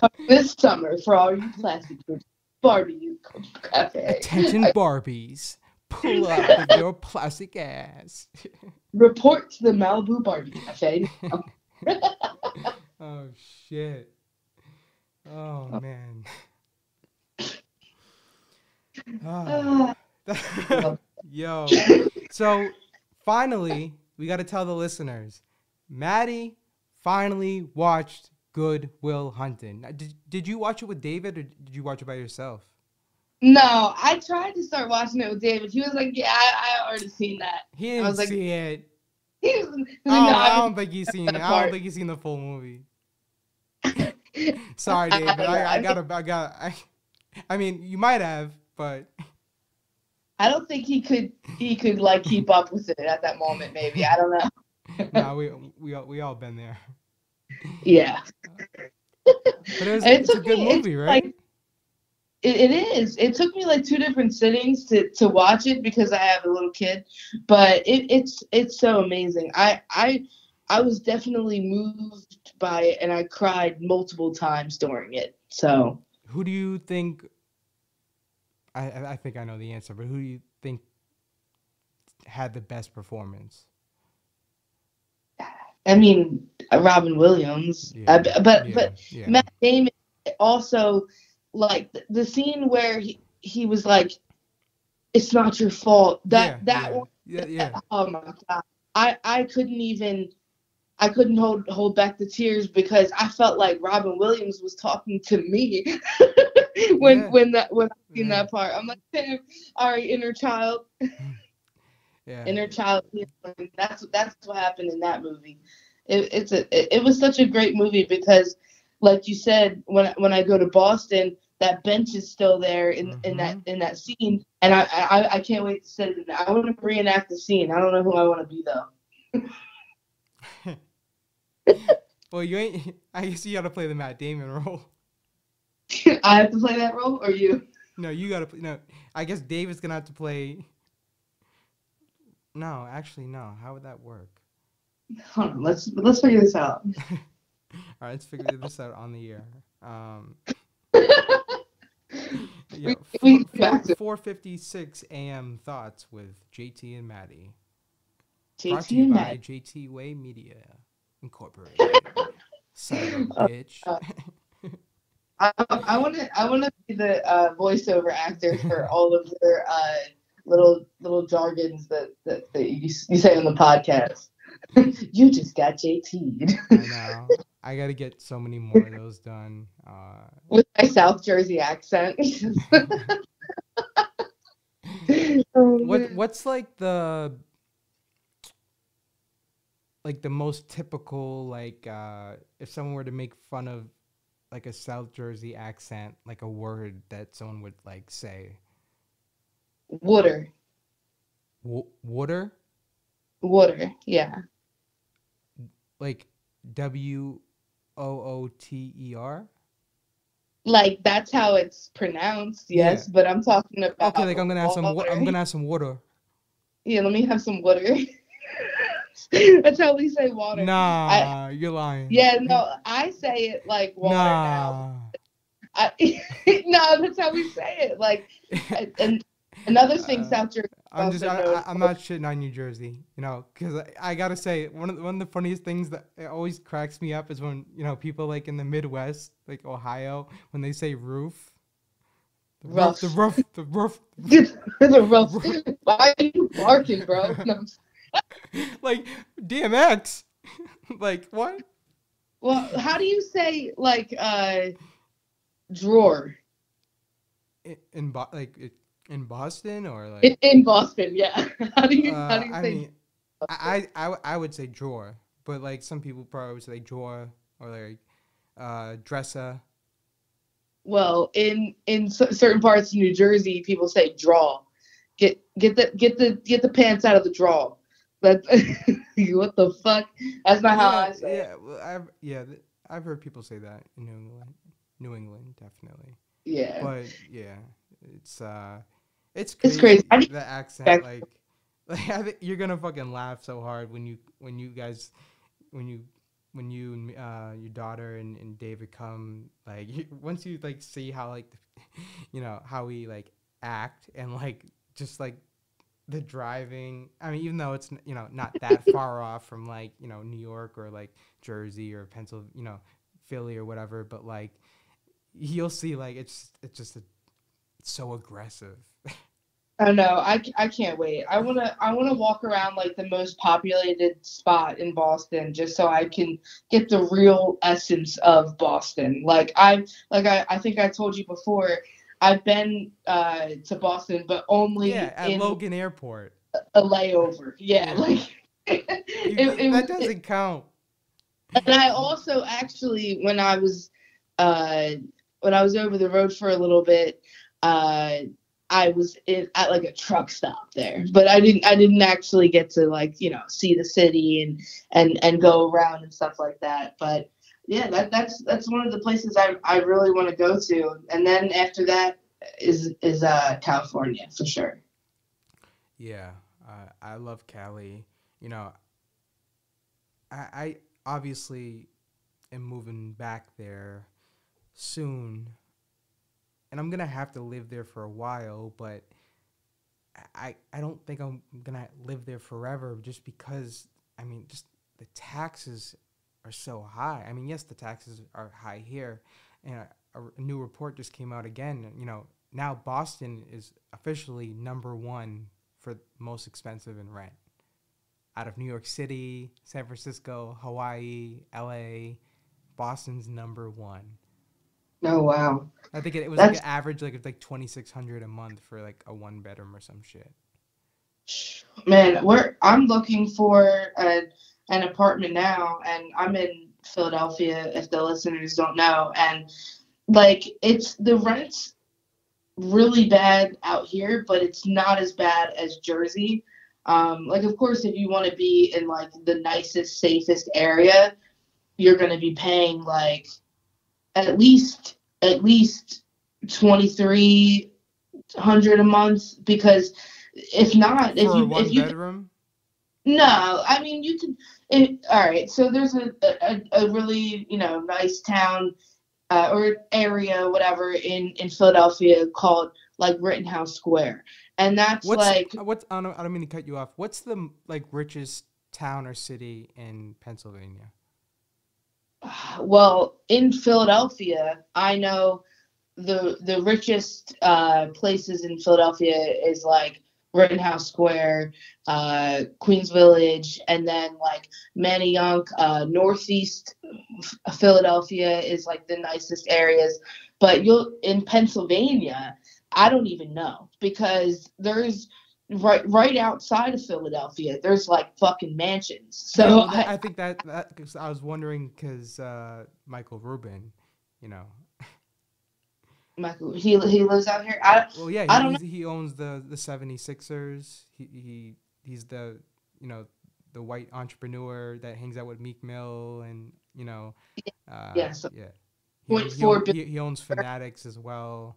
Come this summer for all you plastic bitches. Barbie cafe. Attention, Barbies. Pull up with your plastic ass. Report to the Malibu Barbie cafe. oh shit. Oh man. Ah. Ah. Yo. So finally, we got to tell the listeners. Maddie finally watched Good Will Hunting. Did, did you watch it with David or did you watch it by yourself? No, I tried to start watching it with David. He was like, "Yeah, I, I already seen that." He didn't was like- see it. He was, he was Oh, "No, I I don't think he's seen it. I don't think he's seen the full movie. Sorry, Dave, but I, I I gotta, I got, I, I mean, you might have, but I don't think he could he could like keep up with it at that moment. Maybe I don't know. nah, we, we, all, we all been there. Yeah, But it was, It it's a good me- movie, right? like- it, it is. It took me like two different sittings to to watch it because I have a little kid, but it, it's it's so amazing. I I I was definitely moved by it, and I cried multiple times during it. So. Who do you think? I, I think I know the answer, but who do you think had the best performance? I mean, Robin Williams, Yeah, uh, but yeah, but yeah. Matt Damon also like the scene where he he was like, "It's not your fault." That that yeah, one, yeah, yeah. oh my god, I I couldn't even. I couldn't hold hold back the tears because I felt like Robin Williams was talking to me when Yeah. when that when I seen Yeah. that part. I'm like, damn, all right, inner child, yeah. inner child healing. That's that's what happened in that movie. It, it's a it, it was such a great movie because, like you said, when when I go to Boston, that bench is still there in, in that Mm-hmm. in that scene, and I, I I can't wait to sit. in. I want to reenact the scene. I don't know who I want to be though. Well, you ain't. I guess you got to play the Matt Damon role. I have to play that role, or you? No, you got to play. No, I guess David's gonna have to play. No, actually, no. How would that work? Hold on, let's let's figure this out. All right, let's figure this out on the air. Um, yeah, we- we four fifty six a.m. thoughts with JT and Maddie. Brought to you and by Matt. JT Way Media Incorporated. Son of a bitch. uh, I want to I want to be the uh, voiceover actor for all of your uh, little little jargons that, that, that you, you say on the podcast. you just got JT'd I know. I got to get so many more of those done. Uh, with my South Jersey accent. Oh, what what's like the like the most typical like uh if someone were to make fun of like a South Jersey accent, like a word that someone would like say. Water, W- water, water, yeah. like W O O T E R. Like that's how it's pronounced, yes. Yeah. But I'm talking about. Okay, like I'm gonna have some. Water. I'm gonna have some water. Yeah, let me have some water. that's how we say water. Nah, you're lying. Yeah, no, I say it like water now. Nah. I, no, that's how we say it. Like, and another thing Uh, South Jersey I'm just I, I, I'm not shitting on New Jersey, you know, because I, I gotta say one of the, one of the funniest things that always cracks me up is when you know people like in the Midwest, like Ohio, when they say roof. The Rough. roof, the roof, the roof, the rough. Why are you barking, bro? No. like DMX, like what? Well, how do you say like uh drawer In, in like in Boston or like in, in Boston? Yeah. How do you how Uh, do you I say? mean, I, I, I would say drawer, but like some people probably would say drawer or like uh, dresser. well, in in certain parts of New Jersey, people say draw. Get get the get the get the pants out of the draw. That what the fuck? That's not how yeah, I say yeah, well, I've yeah, I've heard people say that in New England, New England definitely. Yeah. But yeah, it's uh, it's crazy. It's crazy. I The accent, like, like I think you're gonna fucking laugh so hard when you when you guys when you when you and uh, your daughter and, and David come like you, once you like see how like you know how we like act and like just like the driving i mean even though it's you know not that far off from like you know new york or like jersey or pencil you know philly or whatever but like you'll see like it's it's just a, it's so aggressive I know. I, I can't wait. I wanna I wanna walk around like the most populated spot in Boston just so I can get the real essence of Boston. Like I like I, I think I told you before. I've been uh, to Boston, but only yeah at in logan airport a layover. Yeah, Yeah. like it, it, that doesn't count and I also actually, when I was, uh, when I was over the road for a little bit, uh, I was in, at like a truck stop there, but I didn't, I didn't actually get to like, you know, see the city and and and go around and stuff like that. But yeah, that that's that's one of the places I I really want to go to, and then after that is is uh California for sure. Yeah, uh, I love Cali. You know, I, I obviously am moving back there soon, and I'm gonna have to live there for a while. But I I don't think I'm gonna live there forever, just because I mean, just the taxes are so high. I mean, yes, the taxes are high here, and a, a new report just came out again. You know, now Boston is officially number one for most expensive in rent. Out of New York City, San Francisco, Hawaii, LA, Boston's number one. Oh wow. I think it, it was like an average like like twenty six hundred a month for like a one bedroom or some shit. Man, we're I'm looking for a, an apartment now, and I'm in Philadelphia. If the listeners don't know, and like it's the rent's really bad out here, but it's not as bad as Jersey. Um, like, of course, if you want to be in like the nicest, safest area, you're gonna be paying like at least at least twenty three hundred a month because if not, if for you if you bedroom? No, I mean you can. It, all right, so there's a, a a really you know nice town uh, or area whatever in in Philadelphia called like Rittenhouse Square, and that's What's like uh, what's I don't, I don't mean to cut you off. What's the like richest town or city in Pennsylvania? well in Philadelphia. I know the the richest uh, places in Philadelphia is like Rittenhouse Square, uh, Queens Village, and then like Manayunk, uh, Northeast Philadelphia is like the nicest areas. But you'll in Pennsylvania, I don't even know because there's right right outside of Philadelphia, there's like fucking mansions. So No, I, I think that that cause I was wondering because uh, Michael Rubin, you know, Michael, he he lives out here. I well yeah, I he, don't he's- he owns the the 76ers. He he he's the you know the white entrepreneur that hangs out with Meek Mill and you know uh, Yes. yeah. He, Point he, four own- he, he owns Fanatics as well.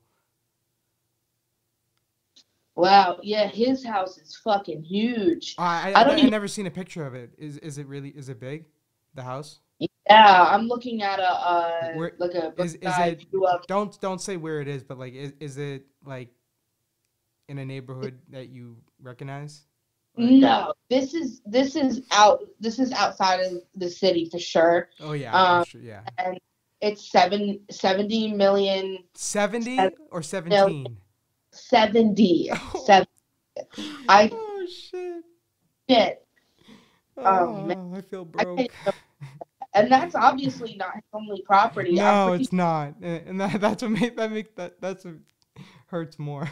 wow, yeah, his house is fucking huge. I, I I, don't I, even- never seen a picture of it. Is is it really is it big? The house? Yeah, I'm looking at a uh Where- like a is- is it- of Don't don't say where it is, but like is is it like in a neighborhood that you recognize? No, this is this is out. This is outside of the city for sure. Oh yeah, Um, sure, yeah. And It's seven, 70 million, Seventy seven or seventeen? 70. Oh. Seven. I oh shit! shit. Oh, man. I feel broke. even- And that's obviously not his only property. No, pretty it's not, and that, that's what make that make that that's what hurts more.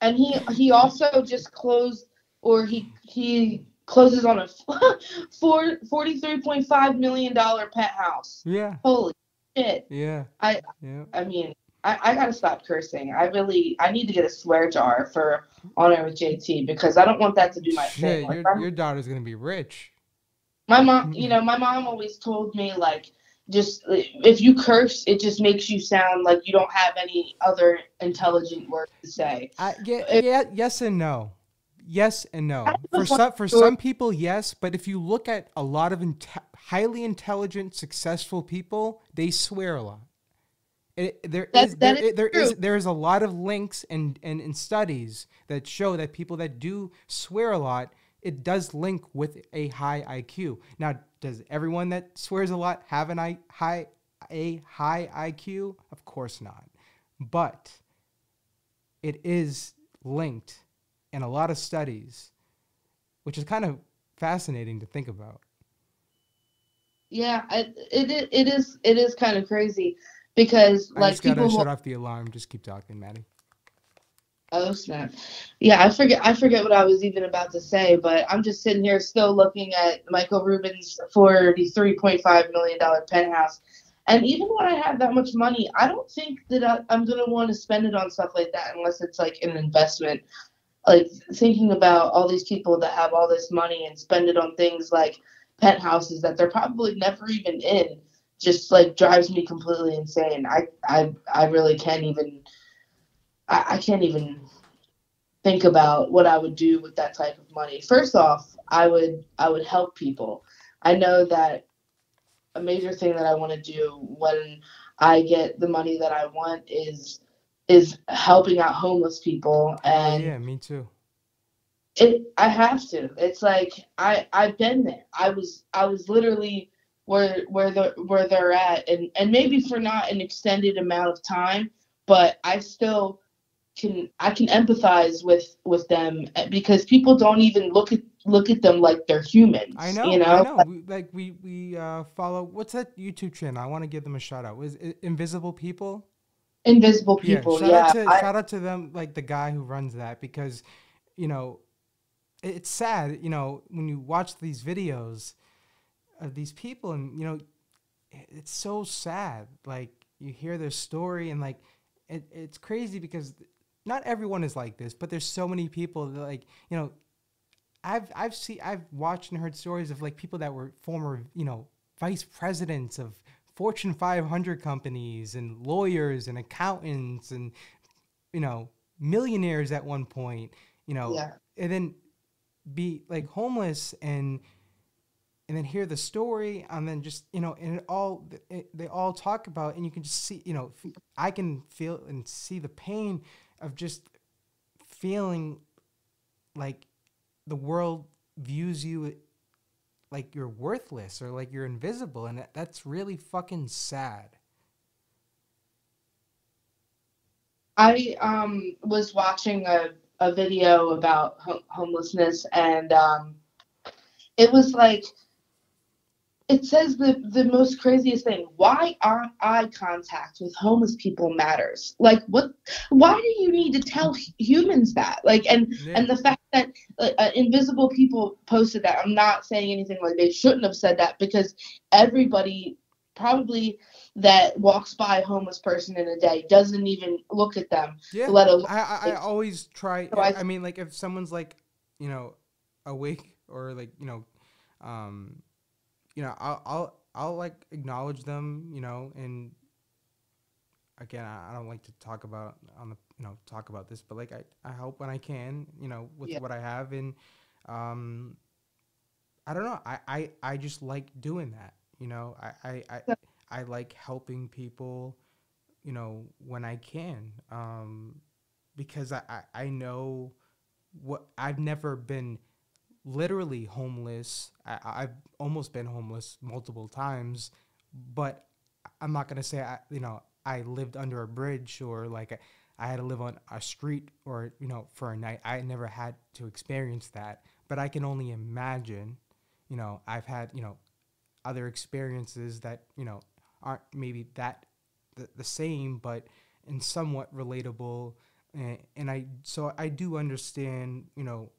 and he he also just closed or he he closes on a four forty three point five million dollar pet house. Yeah, Holy shit. yeah. I- yeah. I mean, I, I gotta stop cursing. I really I need to get a swear jar for on air with JT because I don't want that to be my Shit, thing. Like, your your daughter's gonna be rich. My mom mm-hmm. you know, my mom always told me like just if you curse it just makes you sound like you don't have any other intelligent words to say. I, yeah, It- yeah, yes and no. Yes and no. For some for some people, yes, but if you look at a lot of inte- highly intelligent, successful people, they swear a lot. It, there is there, is there is there is a lot of links and, and, and studies that show that people that do swear a lot, it does link with a high IQ. Now, does everyone that swears a lot have an I, high a high IQ? Of course not. But it is linked in a lot of studies, which is kind of fascinating to think about. Yeah, I, it it is it is kind of crazy because I like just gotta people shut off the alarm. Just keep talking, Maddie. Oh snap. Yeah, I forget I forget what I was even about to say, but I'm just sitting here still looking at Michael Rubin's forty three point five million dollar penthouse. And even when I have that much money, I don't think that I, I'm gonna want to spend it on stuff like that unless it's like an investment. Like thinking about all these people that have all this money and spend it on things like penthouses that they're probably never even in just like drives me completely insane. I I I really can't even I, I can't even think about what I would do with that type of money. First off, I would I would help people. I know that a major thing that I want to do when I get the money that I want is is helping out homeless people oh, and yeah, me too. it I have to. It's like I I've been there. I was I was literally where where the where they're at and and maybe for not an extended amount of time, but I still can I can empathize with with them eh, because people don't even look at look at them like they're humans. I know. You know. I know. We, like we we uh, follow. What's that YouTube channel? I want to give them a shout out. Was Invisible People? Invisible people. Yeah. Yeah. Shout out to I- shout out to them, like the guy who runs that, because you know, it's sad. You know, when you watch these videos of these people, and you know, it's so sad. Like you hear their story, and like it, it's crazy because not everyone is like this, but there's so many people that like you know. I've I've seen I've watched and heard stories of like people that were former you know vice presidents of Fortune 500 companies and lawyers and accountants and you know millionaires at one point you know Yeah. and then be like homeless and and then hear the story and then just you know and it all it, they all talk about and you can just see you know I can feel and see the pain of just feeling like the world views you like you're worthless or like you're invisible and that, that's really fucking sad. I um was watching a, a video about ho- homelessness and um it was like it says the the most craziest thing why are eye contact with homeless people matters? Like what why do you need to tell humans that? Like and and the fact that uh, invisible people posted that i'm not saying anything like they shouldn't have said that because everybody probably that walks by a homeless person in a day doesn't even look at them yeah. let alone I, I, I always try So I- I, mean like if someone's like you know awake or like you know um you know I'll I'll, I'll like acknowledge them you know and again I, I don't like to talk about on the you know talk about this but like I, I help when I can you know with Yeah. what I have and um I don't know I, I I just like doing that you know I I, I, I like helping people you know when I can um because I, I, I know what I've never been literally homeless. I, I've almost been homeless multiple times, but I'm not gonna say I, you know, I lived under a bridge or like I, I had to live on a street or you know for a night. I never had to experience that, but I can only imagine. You know, I've had you know other experiences that you know aren't maybe that the, the same, but in somewhat relatable. And, and I so I do understand you know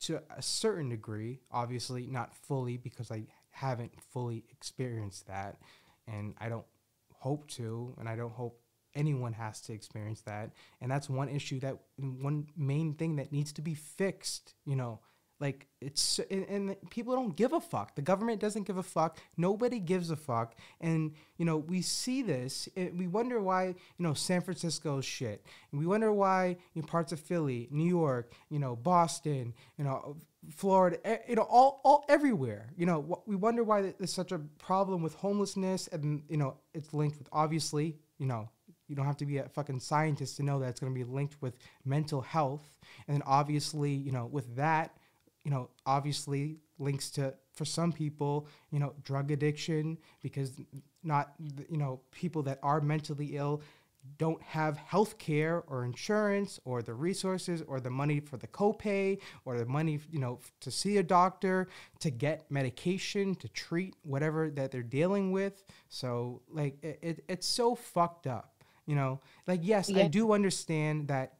to a certain degree, obviously not fully because I haven't fully experienced that, and I don't hope to, and I don't hope anyone has to experience that. And that's one issue that one main thing that needs to be fixed, you know, like it's and, and, people don't give a fuck. The government doesn't give a fuck. Nobody gives a fuck. And you know we see this. we wonder why you know San Francisco is shit. And we wonder why you know, parts of Philly, New York, you know Boston, you know Florida, you know all all everywhere. You know we wonder why there's such a problem with homelessness, and you know it's linked with obviously you know you don't have to be a fucking scientist to know that it's going to be linked with mental health and then obviously you know with that you know, obviously links to for some people, you know, drug addiction because not you know, people that are mentally ill don't have health care or insurance or the resources or the money for the copay or the money you know to see a doctor to get medication to treat whatever that they're dealing with so like it, it it's so fucked up you know like yes yeah. i do understand that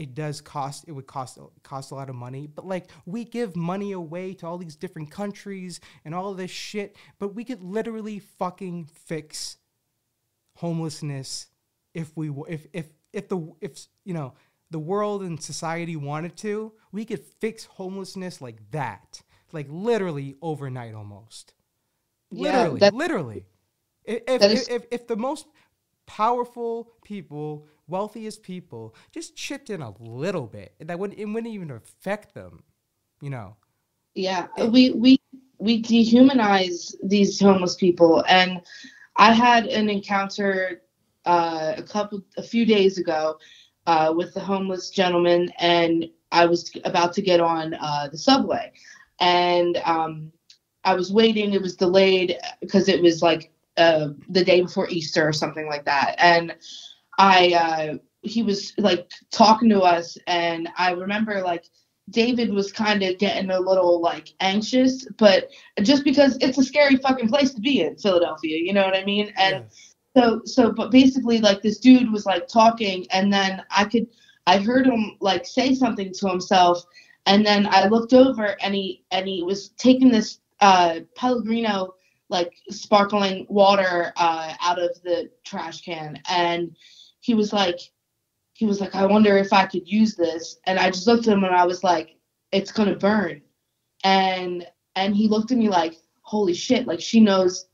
it does cost it would cost cost a lot of money. But like we give money away to all these different countries and all this shit but we could literally fucking fix homelessness if we if if if the if you know the world and society wanted to we could fix homelessness like that like literally overnight almost. Yeah, literally literally. If, if, if, if the most powerful people wealthiest people just chipped in a little bit, that wouldn't it wouldn't even affect them, you know. Yeah, we we we dehumanize these homeless people, and I had an encounter uh, a couple a few days ago uh, with the homeless gentleman, and I was about to get on uh, the subway, and um, I was waiting. It was delayed because it was like uh, the day before Easter or something like that, and I uh, he was like talking to us, and I remember like David was kind of getting a little like anxious, but just because it's a scary fucking place to be in Philadelphia, you know what I mean? And yeah. so so but basically like this dude was like talking and then I could I heard him like say something to himself and then I looked over and he and he was taking this uh Pellegrino like sparkling water uh out of the trash can and he was like, he was like, I wonder if I could use this. And I just looked at him and I was like, it's gonna burn. And and he looked at me like, holy shit, like she knows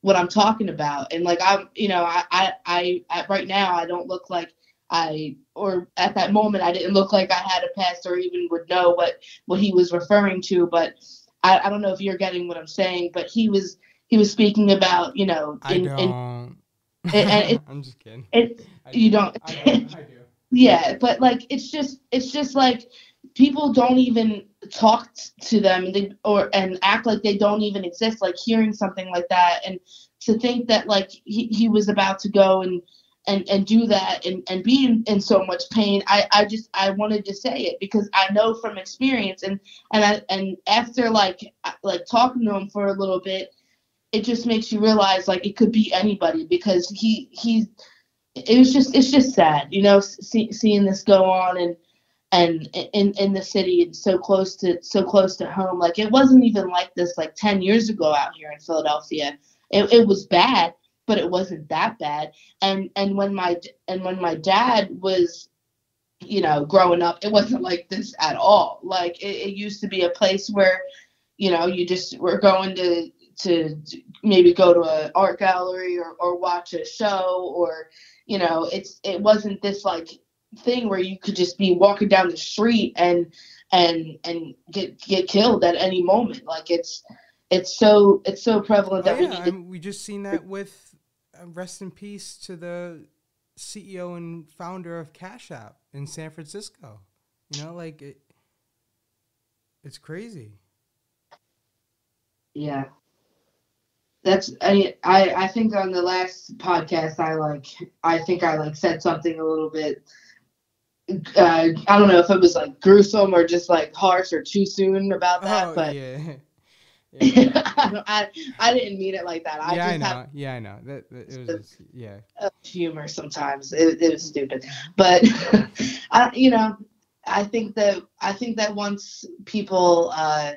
what I'm talking about. And like I'm, you know, I I I, I right now I don't look like I or at that moment I didn't look like I had a past or even would know what what he was referring to. But I, I don't know if you're getting what I'm saying. But he was he was speaking about you know in, I don't. In, and it, I'm just kidding. It you don't. I, don't I do. yeah, but like it's just it's just like people don't even talk to them they, or and act like they don't even exist. Like hearing something like that and to think that like he, he was about to go and and, and do that and, and be in, in so much pain. I, I just I wanted to say it because I know from experience and and I, and after like like talking to him for a little bit, it just makes you realize like it could be anybody because he he it was just it's just sad you know see, seeing this go on and and in in the city and so close to so close to home. Like it wasn't even like this like 10 years ago out here in philadelphia. It, it was bad but it wasn't that bad. And and when my and when my dad was you know growing up it wasn't like this at all. Like it, it used to be a place where you know you just were going to to maybe go to an art gallery or, or watch a show or you know it's it wasn't this like thing where you could just be walking down the street and and and get get killed at any moment like it's it's so it's so prevalent oh, that yeah. we need to- I mean, we just seen that with uh, rest in peace to the CEO and founder of Cash App in San Francisco. You know, like it, it's crazy. Yeah. That's I I I think on the last podcast I like I think I like said something a little bit uh, I don't know if it was like gruesome or just like harsh or too soon about that, oh but yeah. I, I I didn't mean it like that. I yeah, I just know. have yeah, I know. That, that- it was just, yeah. humor sometimes. It, it was stupid, but I, you know, I think that I think that once people uh,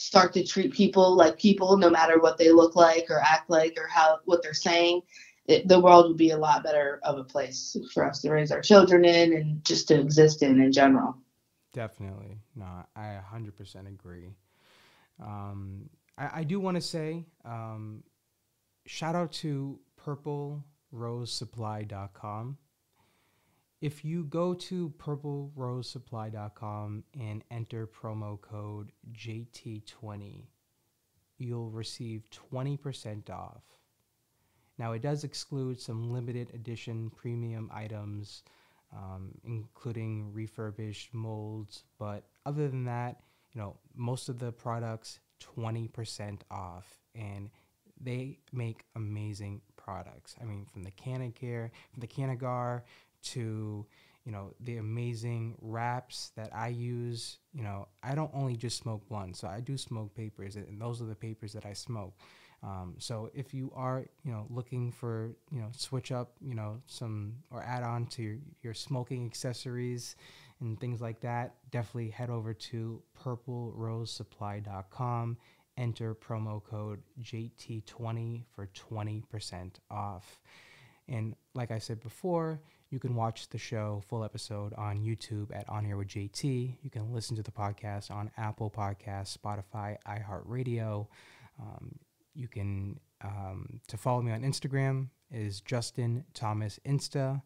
start to treat people like people, no matter what they look like or act like or how what they're saying, it, the world would be a lot better of a place for us to raise our children in and just to exist in in general. Definitely. No, I 100% agree. Um, I, I do want to say um, shout out to purplerosesupply.com. If you go to purplerosesupply.com and enter promo code JT20, you'll receive 20% off. Now, it does exclude some limited edition premium items, um, including refurbished molds. But other than that, you know, most of the products 20% off, and they make amazing products. I mean, from the Canacare, from the Canagar to you know the amazing wraps that I use. You know, I don't only just smoke blunts, so I do smoke papers, and those are the papers that I smoke. Um, so if you are, you know, looking for, you know, switch up, you know, some or add on to your, your smoking accessories and things like that, definitely head over to purplerosesupply.com. Enter promo code JT20 for 20% off. And like I said before, you can watch the show full episode on YouTube at On Air with JT. You can listen to the podcast on Apple Podcasts, Spotify, iHeartRadio. Um, you can um, to follow me on Instagram is Justin Thomas Insta.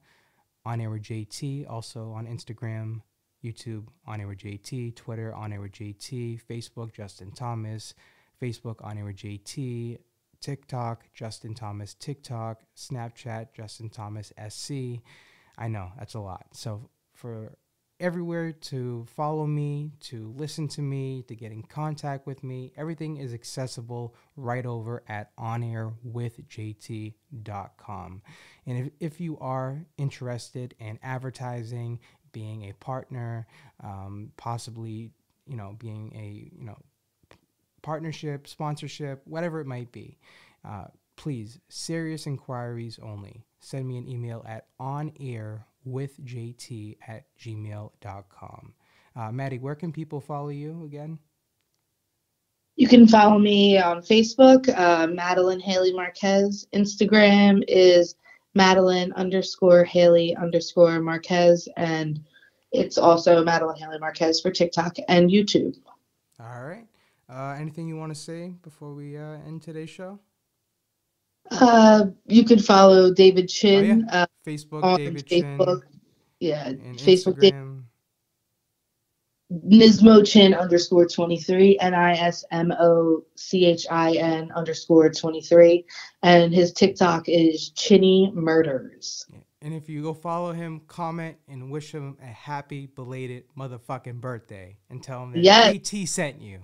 On Air with JT also on Instagram, YouTube On Air with JT, Twitter On Air with JT, Facebook Justin Thomas, Facebook On Air with JT, TikTok Justin Thomas TikTok, Snapchat Justin Thomas SC. I know that's a lot. So for everywhere to follow me, to listen to me, to get in contact with me. Everything is accessible right over at onairwithjt.com. And if, if you are interested in advertising, being a partner, um, possibly, you know, being a, you know, partnership, sponsorship, whatever it might be, uh, please, serious inquiries only. Send me an email at onairwithjt at gmail.com. Uh, Maddie, where can people follow you again? You can follow me on Facebook, uh, Madeline Haley Marquez. Instagram is Madeline underscore Haley underscore Marquez, and it's also Madeline Haley Marquez for TikTok and YouTube. All right. Uh, anything you want to say before we uh, end today's show? Uh, you can follow David Chin uh, Facebook, David Facebook. Chin, Yeah, Facebook, Instagram. Nismo Chin underscore 23, N I S M O C H I N underscore 23. And his TikTok is Chinny Murders. And if you go follow him, comment and wish him a happy belated motherfucking birthday and tell him that Yes. AT sent you.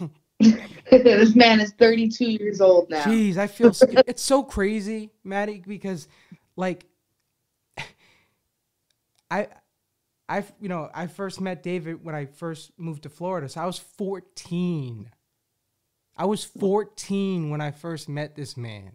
this man is 32 years old now. Jeez, I feel it's so crazy, Maddie, because like I I you know, I first met David when I first moved to Florida. So I was 14. I was 14 when I first met this man.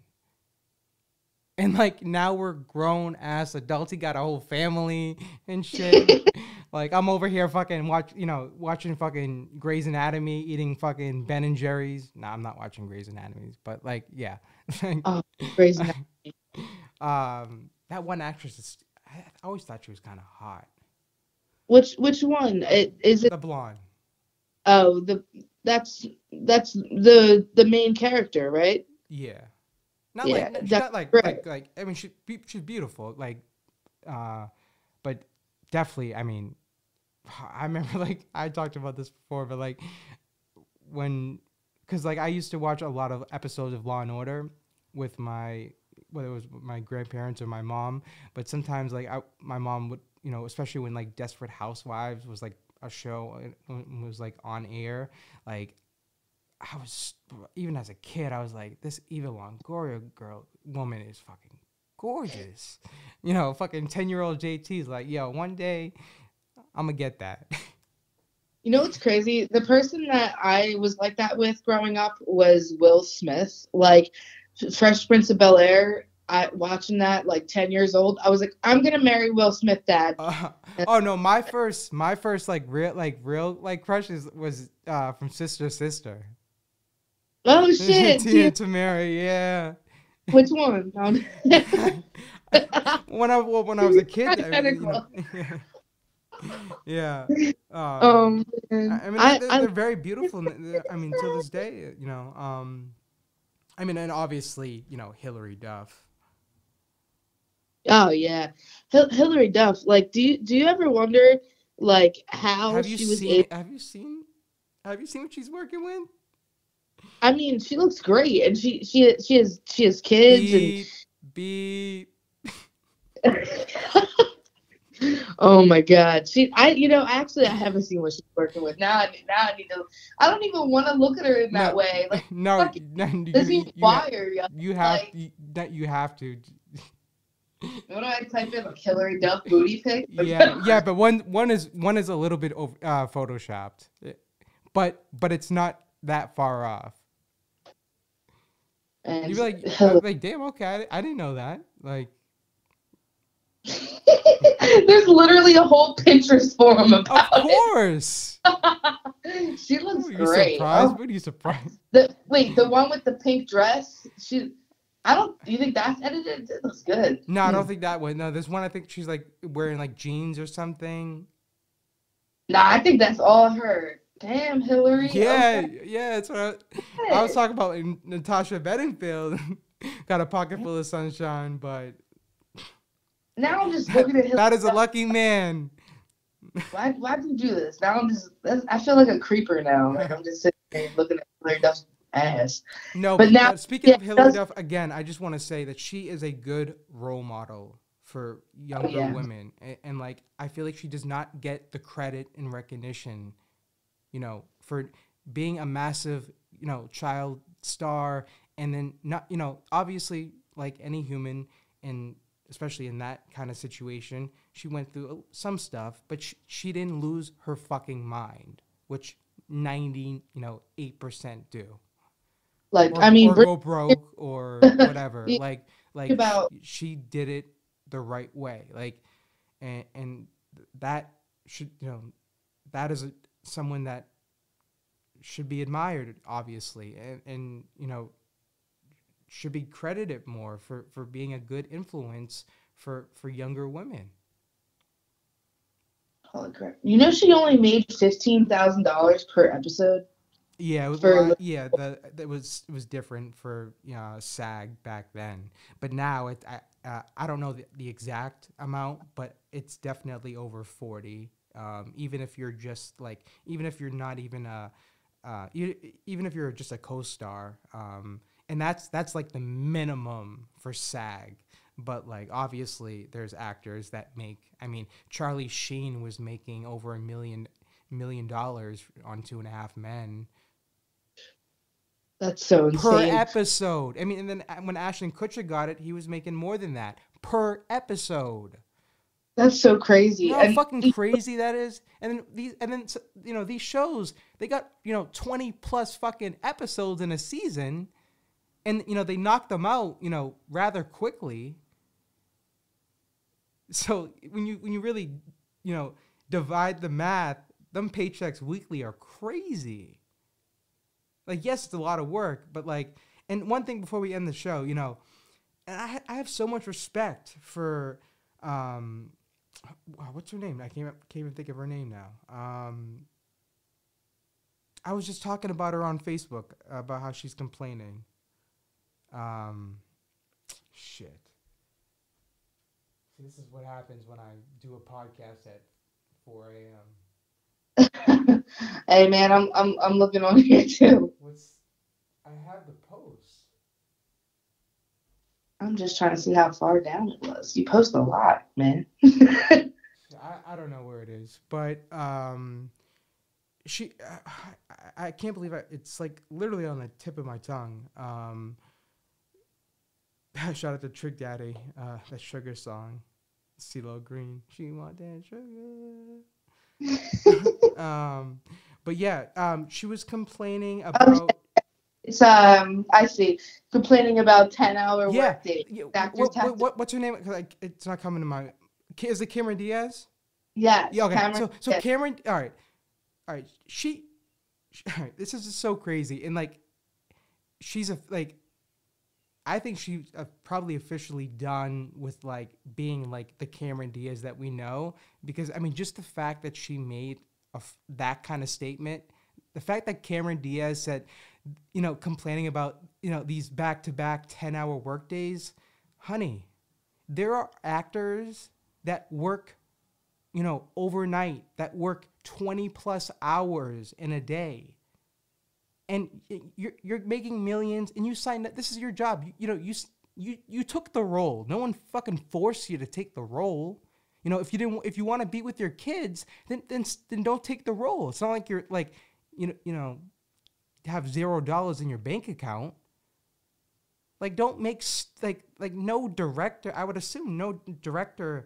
And like now we're grown ass adults. He got a whole family and shit. like I'm over here fucking watch, you know, watching fucking Grey's Anatomy, eating fucking Ben and Jerry's. Nah, I'm not watching Grey's Anatomy, but like, yeah. Oh, crazy. um, that one actress is. I I always thought she was kind of hot. Which which one? It, is it? The blonde. Oh, the that's that's the the main character, right? Yeah. Not Yeah, like not like right. like like I mean she she's beautiful like uh but definitely I mean I remember like I talked about this before but like when cuz like I used to watch a lot of episodes of Law and Order with my whether it was my grandparents or my mom, but sometimes like I, my mom would, you know, especially when like Desperate Housewives was like a show uh, it was like on air, like I was even as a kid, I was like, this Eva Longoria girl woman is fucking gorgeous. You know, fucking ten year old JT's like, yo, one day I'm gonna get that. You know what's crazy? The person that I was like that with growing up was Will Smith. Like Fresh Prince of Bel Air. I watching that like ten years old. I was like, I'm gonna marry Will Smith, Dad. Uh, oh no, my first, my first like real, like real, like crushes was uh, from Sister Sister. Oh shit! Tia Tamera, yeah. Which one? when I well, when I was a kid, I you know, yeah. Um, um, I mean, I- they're, they're very beautiful. I mean, to this day, you know. Um, I mean, and obviously, you know, Hilary Duff. oh yeah, Hil- Hilary Duff. Like, do you do you ever wonder like how have you she was seen? able? Have you seen? Have you seen what she's working with? I mean, she looks great, and she she she has she has kids Beep, beep. Oh my God, she I you know actually I haven't seen what she's working with now. I now I need to. I don't even want to look at her in that No, way. Like no, fucking- no, you, this you, is you, fire. yo. you have like- you, that you have to. What do I type in like Hilary Duff booty pic? yeah, yeah, but one one is one is a little bit ov- uh, photoshopped, but but it's not that far off. And You'd be like, like, damn, okay, I, I didn't know that. Like, There's literally a whole Pinterest forum about it. of course. it. she looks you great. surprised? Oh, What are you oh. surprised? the wait, the one with the pink dress. She, I don't. Do you think that's edited? It looks good. No, I don't think that one. No, there's one. I think she's like wearing like jeans or something. Nah, I think that's all her. Damn, Hilary. Yeah, oh, okay. yeah. That's what I, I was talking about. Natasha Bedingfield got a pocket full of sunshine, but Now I'm just looking at Hilary. that is a lucky man. Why? Why did you do this? Now I'm just. I feel like a creeper now. Like I'm just sitting there looking at Hilary Duff's ass. No, But but, now- speaking of yeah, Hilary Duff, again, I just want to say that she is a good role model for oh, younger Oh, yeah. women, and, and like I feel like she does not get the credit and recognition, you know, for being a massive, you know, child star, and then not, you know, obviously like any human, and especially in that kind of situation, she went through uh, some stuff, but she, she didn't lose her fucking mind, which ninety, you know, eight percent do Like or, I mean, or go broke or whatever. Like like about- she, she did it the right way. Like and and that should you know that is a, someone that should be admired obviously and and you know should be credited more for for being a good influence for for younger women. Holy crap! You know she only made fifteen thousand dollars per episode. Yeah, it was, For- yeah, the that was it was different for you know SAG back then, but now it I, uh, I don't know the, the exact amount, but it's definitely over forty. Um, even if you're just like, even if you're not even a, uh, you, even if you're just a co-star, um, and that's that's like the minimum for SAG. But like obviously, there's actors that make. I mean, Charlie Sheen was making over a million million dollars on Two and a Half Men That's so per episode. I mean, and then when Ashton Kutcher got it, he was making more than that per episode. That's so crazy. You know how fucking crazy that is. And then these, and then you know these shows, they got you know twenty plus fucking episodes in a season, and you know they knock them out you know rather quickly. So when you when you really you know divide the math, them paychecks weekly are crazy. Like yes, it's a lot of work, but like, and one thing before we end the show, you know, and I I have so much respect for um, what's her name? I can't can't even think of her name now. Um, I was just talking about her on Facebook about how she's complaining. Um, shit. See, this is what happens when I do a podcast at 4 a.m. hey man, I'm I'm I'm looking on here too. What's I have the post. I'm just trying to see how far down it was. You post a lot, man. I, I don't know where it is, but um, she I, I can't believe I, it's like literally on the tip of my tongue. Um, shout out to Trick Daddy, uh, that sugar song, CeeLo Green. She want that sugar. um, but yeah, um, she was complaining about. It's um, I see. Complaining about ten hour Yeah, workday. yeah, what, what, what- what's her name? 'Cause, Like, it's not coming to mind. Is it Cameron Diaz? Yes. Yeah, okay. Cameron- so so. Cameron, all right, all right. She, she all right, this is just so crazy, and like, she's a like. I think she's uh, probably officially done with like being like the Cameron Diaz that we know because I mean just the fact that she made that kind of statement, the fact that Cameron Diaz said, you know, complaining about you know these back to back ten hour workdays, honey, there are actors that work you know, overnight that work 20 plus hours in a day. And you're, you're making millions and you signed up. This is your job. You, you know, you, you, you took the role. No one fucking forced you to take the role. You know, if you didn't, if you want to be with your kids, then, then, then don't take the role. It's not like you're like, you know, you know, have zero dollars in your bank account. Like, don't make like like no director. I would assume no director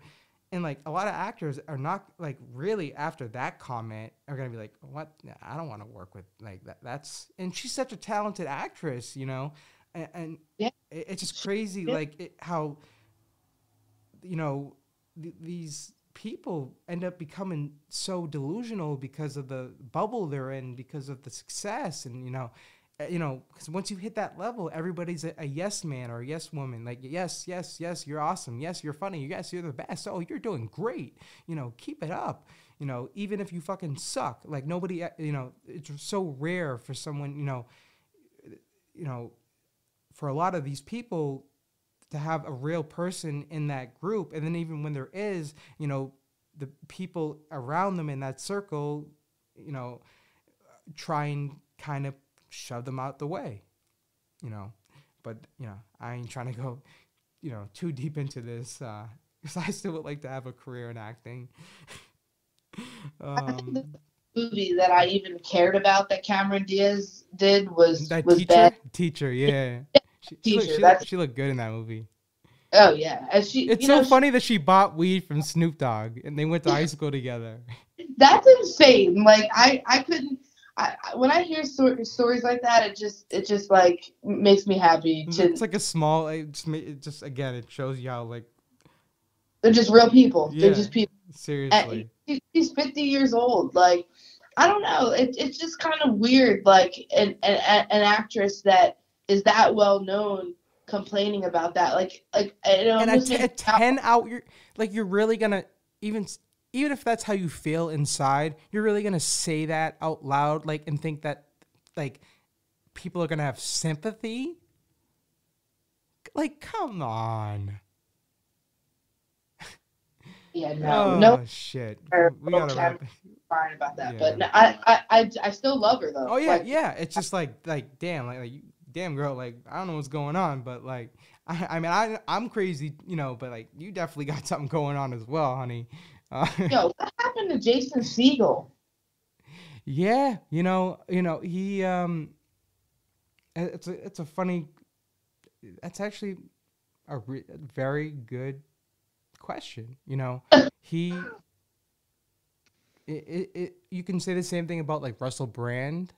and like a lot of actors are not like really after that comment are gonna be like what i don't want to work with like that that's and she's such a talented actress you know and, and Yeah. it, it's just crazy Yeah. like it, how you know th- these people end up becoming so delusional because of the bubble they're in because of the success and you know you know because once you hit that level everybody's a, a yes man or a yes woman. Like yes yes yes you're awesome. Yes you're funny. Yes you're the best. Oh you're doing great. You know keep it up. You know even if you fucking suck. Like nobody uh, you know it's so rare for someone you know you know for a lot of these people to have a real person in that group. And then even when there is you know the people around them in that circle you know try and kind of shove them out the way you know but you know i ain't trying to go you know too deep into this uh because i still would like to have a career in acting um movie that I even cared about that Cameron Diaz did was that was teacher bad. teacher yeah she, she, looked, Teacher, she, that's- looked, she looked good in that movie Oh yeah, and she. It's so know, she- funny that she bought weed from Snoop Dogg and they went to high school together. that's insane. Like I, I couldn't. I, I- when I hear stor- stories like that, it just, it just like makes me happy. It's, To, it's like a small. It just, it just again, it shows you how like they're just real people. Yeah. They're just people. seriously. And he's 50 years old. Like, I don't know. It, it's just kind of weird. Like, an, an, an actress that is that well known complaining about that. Like, like it and a, t- a makes me out- ten out, you're like you're really gonna even even if that's how you feel inside, you're really gonna say that out loud, like and think that like people are gonna have sympathy. Like, come on. Yeah, no, oh no, shit. We gotta wrap. Fine about that. Yeah. But no, I, I, I, I still love her though. Oh yeah, Like, yeah. It's just like like damn, like, like damn girl, like I don't know what's going on, but like I, I mean I I'm crazy, you know, but like you definitely got something going on as well, honey. Uh, Yo, what happened to Jason Segel? yeah, you know, you know he um, it's a it's a funny. That's actually a re- very good question. You know, he. It, it, it, you can say the same thing about like Russell Brand.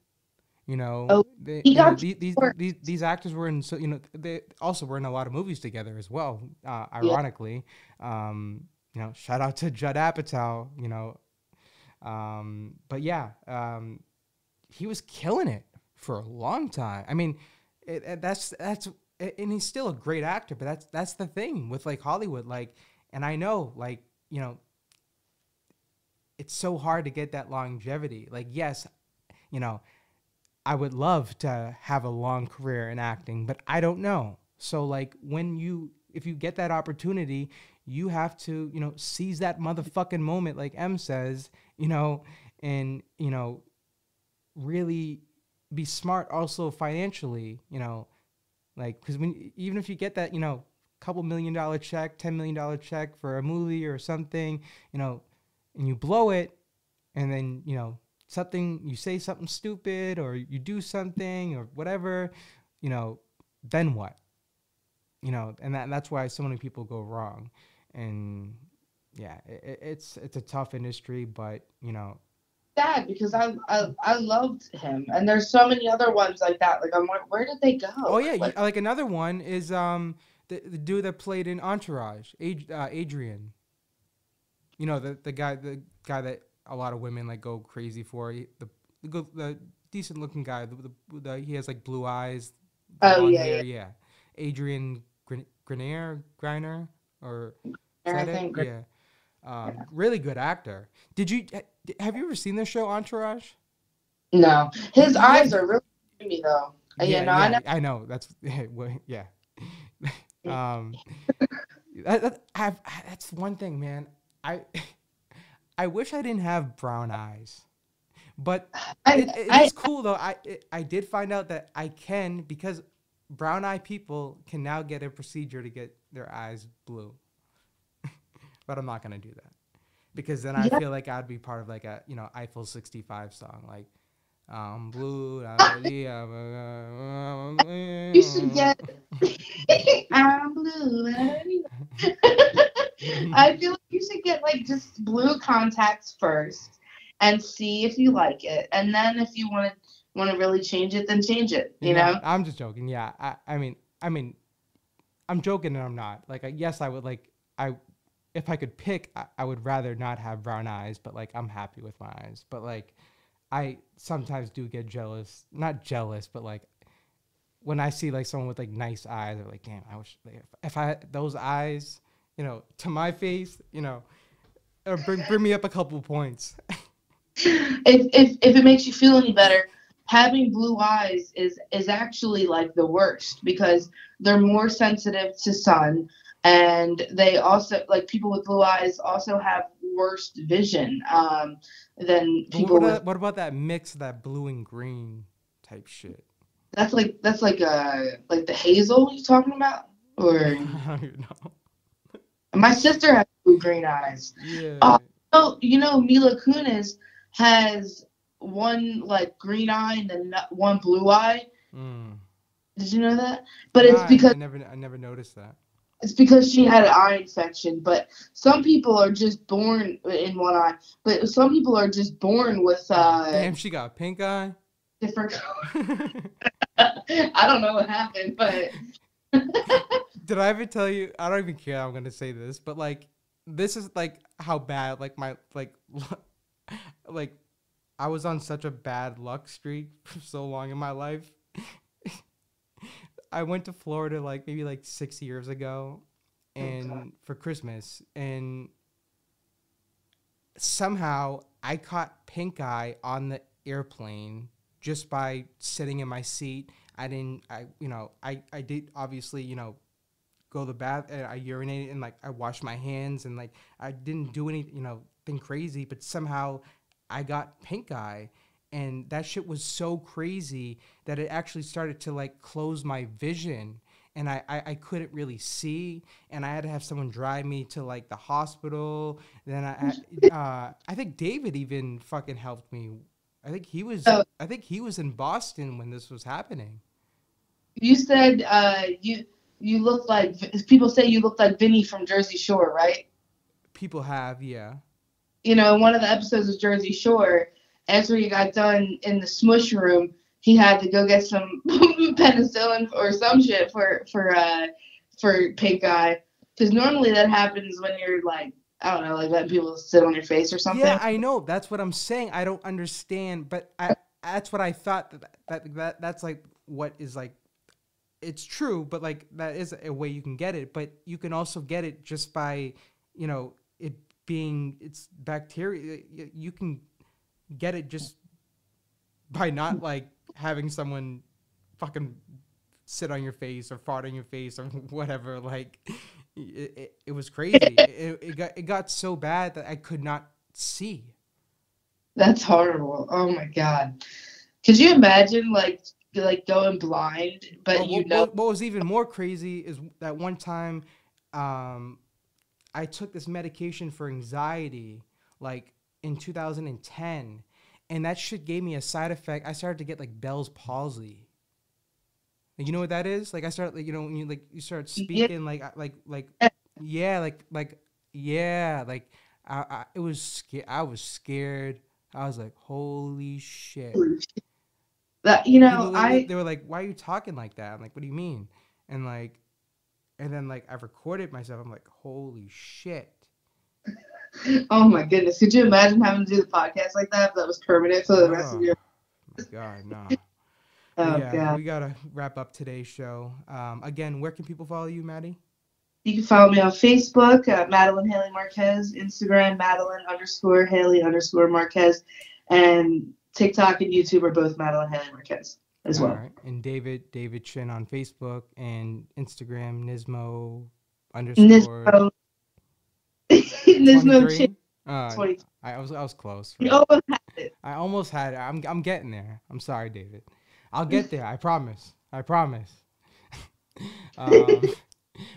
You know, Oh, they, he you know, got these, these these these actors were in so you know they also were in a lot of movies together as well. Uh, ironically, um, you know, shout out to Judd Apatow. You know, um, but yeah, um, he was killing it for a long time. I mean, it, it- that's that's and he's still a great actor. But that's that's the thing with like Hollywood. Like, and I know like you know, it's so hard to get that longevity. Like, yes, you know, I would love to have a long career in acting, but I don't know. So like when you if you get that opportunity, you have to, you know, seize that motherfucking moment like M says, you know, and you know, really be smart also financially, you know, like cuz when even if you get that, you know, couple million dollar check, ten million dollar check for a movie or something, you know, and you blow it, and then you know something you say something stupid or you do something or whatever, you know, then what? You know, and that, that's why so many people go wrong, and yeah, it, it's it's a tough industry, but you know, sad because I, I I loved him, and there's so many other ones like that. Like I'm like, where did they go? Oh yeah, like, like, another one is um the, the dude that played in Entourage, Ad, uh, Adrian. You know the the guy the guy that a lot of women like go crazy for he, the the, the decent looking guy. The, the, the he has like blue eyes. Oh, yeah, hair, yeah. Adrian Grenier Griner or is I that it? yeah. Um, really good actor. Did you have you ever seen the show Entourage? no, his Yeah. eyes are really creepy though. Uh, Yeah, I know. I know. That's yeah. um, that, that, I've, that's one thing, man. I I wish I didn't have brown eyes, but I, it, it I, cool though. I it, I did find out that I can because brown eye people can now get a procedure to get their eyes blue. But I'm not gonna do that because then I Yeah. feel like I'd be part of like a you know Eiffel 65 song like. I'm blue. You should get. I'm blue. I feel like you should get like just blue contacts first, and see if you like it, and then if you want to want to really change it, then change it. You know. I'm just joking. Yeah, I, I mean, I mean, I'm joking and I'm not. Like, yes, I would like, I, if I could pick, I, I would rather not have brown eyes, but like, I'm happy with my eyes. But like, I sometimes do get jealous. Not jealous, but like, when I see like someone with like nice eyes, I'm like, damn, I wish if, I had those eyes, you know, to my face, you know, bring bring me up a couple points. if, if if it makes you feel any better, having blue eyes is is actually like the worst because they're more sensitive to sun and they also like people with blue eyes also have worse vision um, than people what, with about, what about that mix, of that blue and green type shit? that's like that's like uh like the hazel you talking about or I don't know. my sister has blue green eyes Yeah. Oh. oh you know Mila Kunis has one like green eye and then one blue eye Mm. did you know that but it's because I never I never noticed that. It's because she had an eye infection, but some people are just born in one eye. But some people are just born with uh, Damn, she got a pink eye. different. Color. I don't know what happened, but Did I ever tell you? I don't even care. I'm gonna say this, but like, this is like how bad like my like like I was on such a bad luck streak for so long in my life. I went to Florida like maybe like six years ago, and for Christmas, and somehow I caught pink eye on the airplane just by sitting in my seat. I didn't, I you know, I I did obviously you know go to the bath and I urinated and like I washed my hands and like I didn't do any you know thing crazy, but somehow I got pink eye. And that shit was so crazy that it actually started to like close my vision and I, I, I couldn't really see and I had to have someone drive me to like the hospital. Then I I- uh, I think David even fucking helped me. I think he was Oh. I think he was in Boston when this was happening. you said uh, you you look like people say you look like Vinny from Jersey Shore, right? People have, yeah. You know, in one of the episodes of Jersey Shore, after he got done in the smush room, he had to go get some penicillin or some shit for for uh for pink eye. Because normally that happens when you're like I don't know, like letting people sit on your face or something. Yeah, I know. That's what I'm saying. I don't understand, but I, that's what I thought that, that that that's like what is like it's true, but like that is a way you can get it, but you can also get it just by, you know, it being it's bacteria y- you can get it just by not like having someone fucking sit on your face or fart on your face or whatever like it, it, it was crazy it, it got it got so bad that i could not see That's horrible. Oh my god. Could you imagine like like going blind, but Well, you what, know what, what was even more crazy is that one time um, I took this medication for anxiety like in 2010 and that shit gave me a side effect. I started to get like Bell's palsy. Like, you know what that is? Like I started like you know when you like you start Yeah. speaking like like like yeah, like like yeah, like I, I it was scared. I was scared. I was like, "Holy shit." that you know People, I they were like, "Why are you talking like that?" I'm like, "What do you mean?" And like, and then like I recorded myself. I'm like, "Holy shit!" Oh my goodness, could you imagine having to do the podcast like that? If that was permanent for the rest of Oh, your my God, no. oh yeah, god. we gotta wrap up today's show. Um, again, where can people follow you, Maddie? You can follow me on Facebook, uh, Madeline Haley Marquez, Instagram, Madeline underscore Haley underscore Marquez, and TikTok and YouTube are both Madeline Haley Marquez as well. All right. And David, David Chin on Facebook and Instagram, Nismo underscore Nismo. Nismo 23. Chin Uh, I I was I was close. You almost had it. I almost had it. I'm I'm getting there. I'm sorry, David. I'll get there. I promise. I promise. um,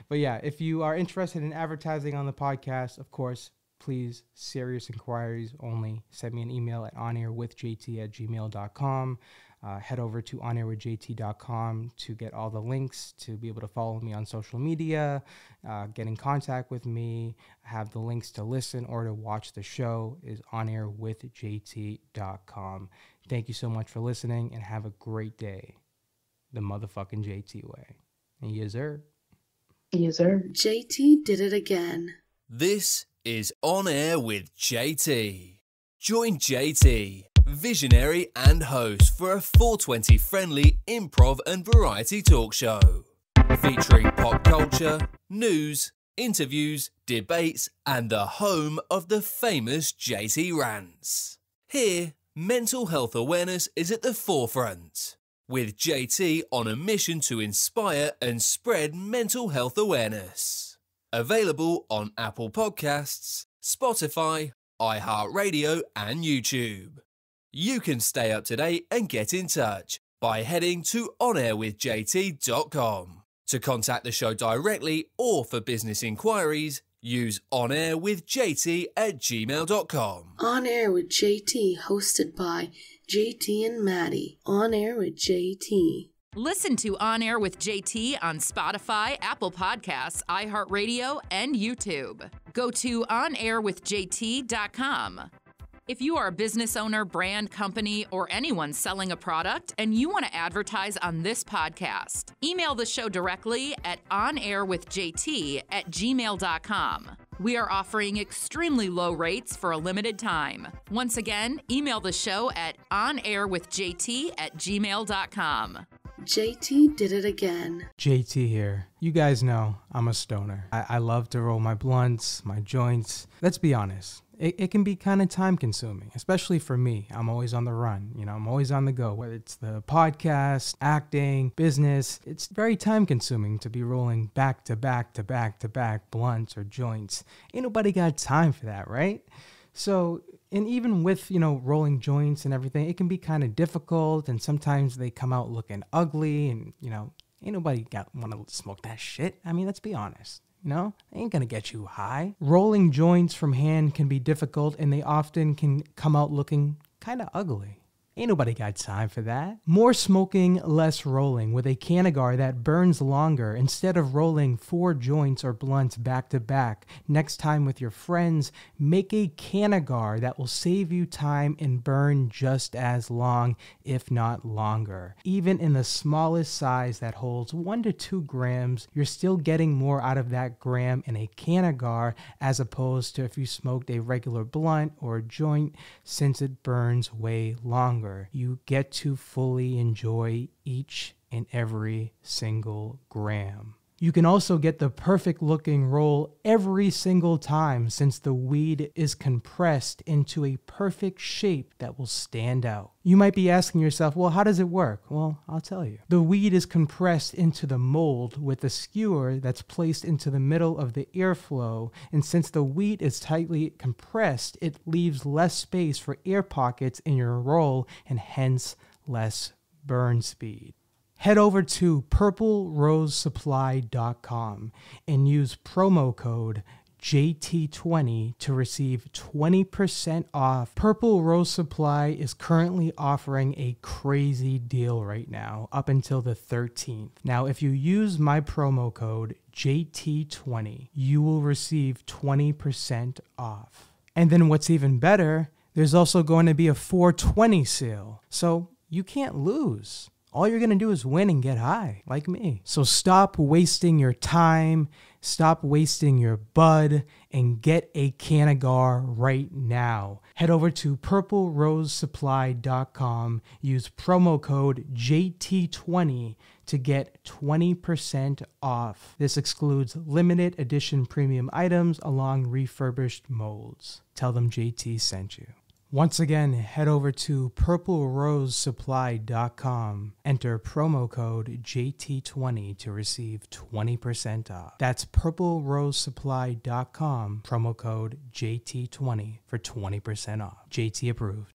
but yeah, if you are interested in advertising on the podcast, of course, please serious inquiries only. Send me an email at onairwithjt at gmail.com. Uh, head over to onairwithjt.com to get all the links to be able to follow me on social media, uh, get in contact with me, have the links to listen or to watch the show is onairwithjt.com. Thank you so much for listening and have a great day. The motherfucking JT way. And yes, sir. Yes, sir. JT did it again. This is On Air with JT. Join JT, visionary and host for a 420 friendly improv and variety talk show. Featuring pop culture, news, interviews, debates, and the home of the famous JT Rants. Here, mental health awareness is at the forefront. With JT on a mission to inspire and spread mental health awareness. Available on Apple Podcasts, Spotify, iHeartRadio, and YouTube. You can stay up to date and get in touch by heading to onairwithjt.com. To contact the show directly or for business inquiries, use onairwithjt at gmail.com. On Air with JT, hosted by JT and Maddie. On Air with JT. Listen to On Air with JT on Spotify, Apple Podcasts, iHeartRadio, and YouTube. Go to onairwithjt.com. If you are a business owner, brand, company, or anyone selling a product and you want to advertise on this podcast, email the show directly at onairwithjt at gmail.com. We are offering extremely low rates for a limited time. Once again, email the show at onairwithjt at gmail.com. JT did it again. JT here. You guys know I'm a stoner. I, I love to roll my blunts, my joints. Let's be honest. It, it can be kind of time consuming, especially for me. I'm always on the run. You know, I'm always on the go, whether it's the podcast, acting, business. It's very time consuming to be rolling back to back to back to back blunts or joints. Ain't nobody got time for that, right? So, and even with, you know, rolling joints and everything, it can be kind of difficult and sometimes they come out looking ugly and, you know, ain't nobody got want to smoke that shit. I mean, let's be honest. You know, they ain't gonna get you high. Rolling joints from hand can be difficult and they often can come out looking kind of ugly. Ain't nobody got time for that. More smoking, less rolling with a Canagar that burns longer instead of rolling four joints or blunts back to back. Next time with your friends, make a Canagar that will save you time and burn just as long, if not longer. Even in the smallest size that holds one to two grams, you're still getting more out of that gram in a Canagar as opposed to if you smoked a regular blunt or joint, since it burns way longer. You get to fully enjoy each and every single gram. You can also get the perfect looking roll every single time since the weed is compressed into a perfect shape that will stand out. You might be asking yourself, well, how does it work? Well, I'll tell you. The weed is compressed into the mold with a skewer that's placed into the middle of the airflow, and since the weed is tightly compressed, it leaves less space for air pockets in your roll and hence less burn speed. Head over to purplerosesupply.com and use promo code JT20 to receive 20% off. Purple Rose Supply is currently offering a crazy deal right now up until the 13th. Now, if you use my promo code JT20, you will receive 20% off. And then what's even better, there's also going to be a 420 sale. So you can't lose. All you're going to do is win and get high, like me. So stop wasting your time, stop wasting your bud, and get a Canagar right now. Head over to purplerosesupply.com, use promo code JT20 to get 20% off. This excludes limited edition premium items along refurbished molds. Tell them JT sent you. Once again, head over to purplerosesupply.com. Enter promo code JT20 to receive 20% off. That's purplerosesupply.com, promo code JT20 for 20% off. JT approved.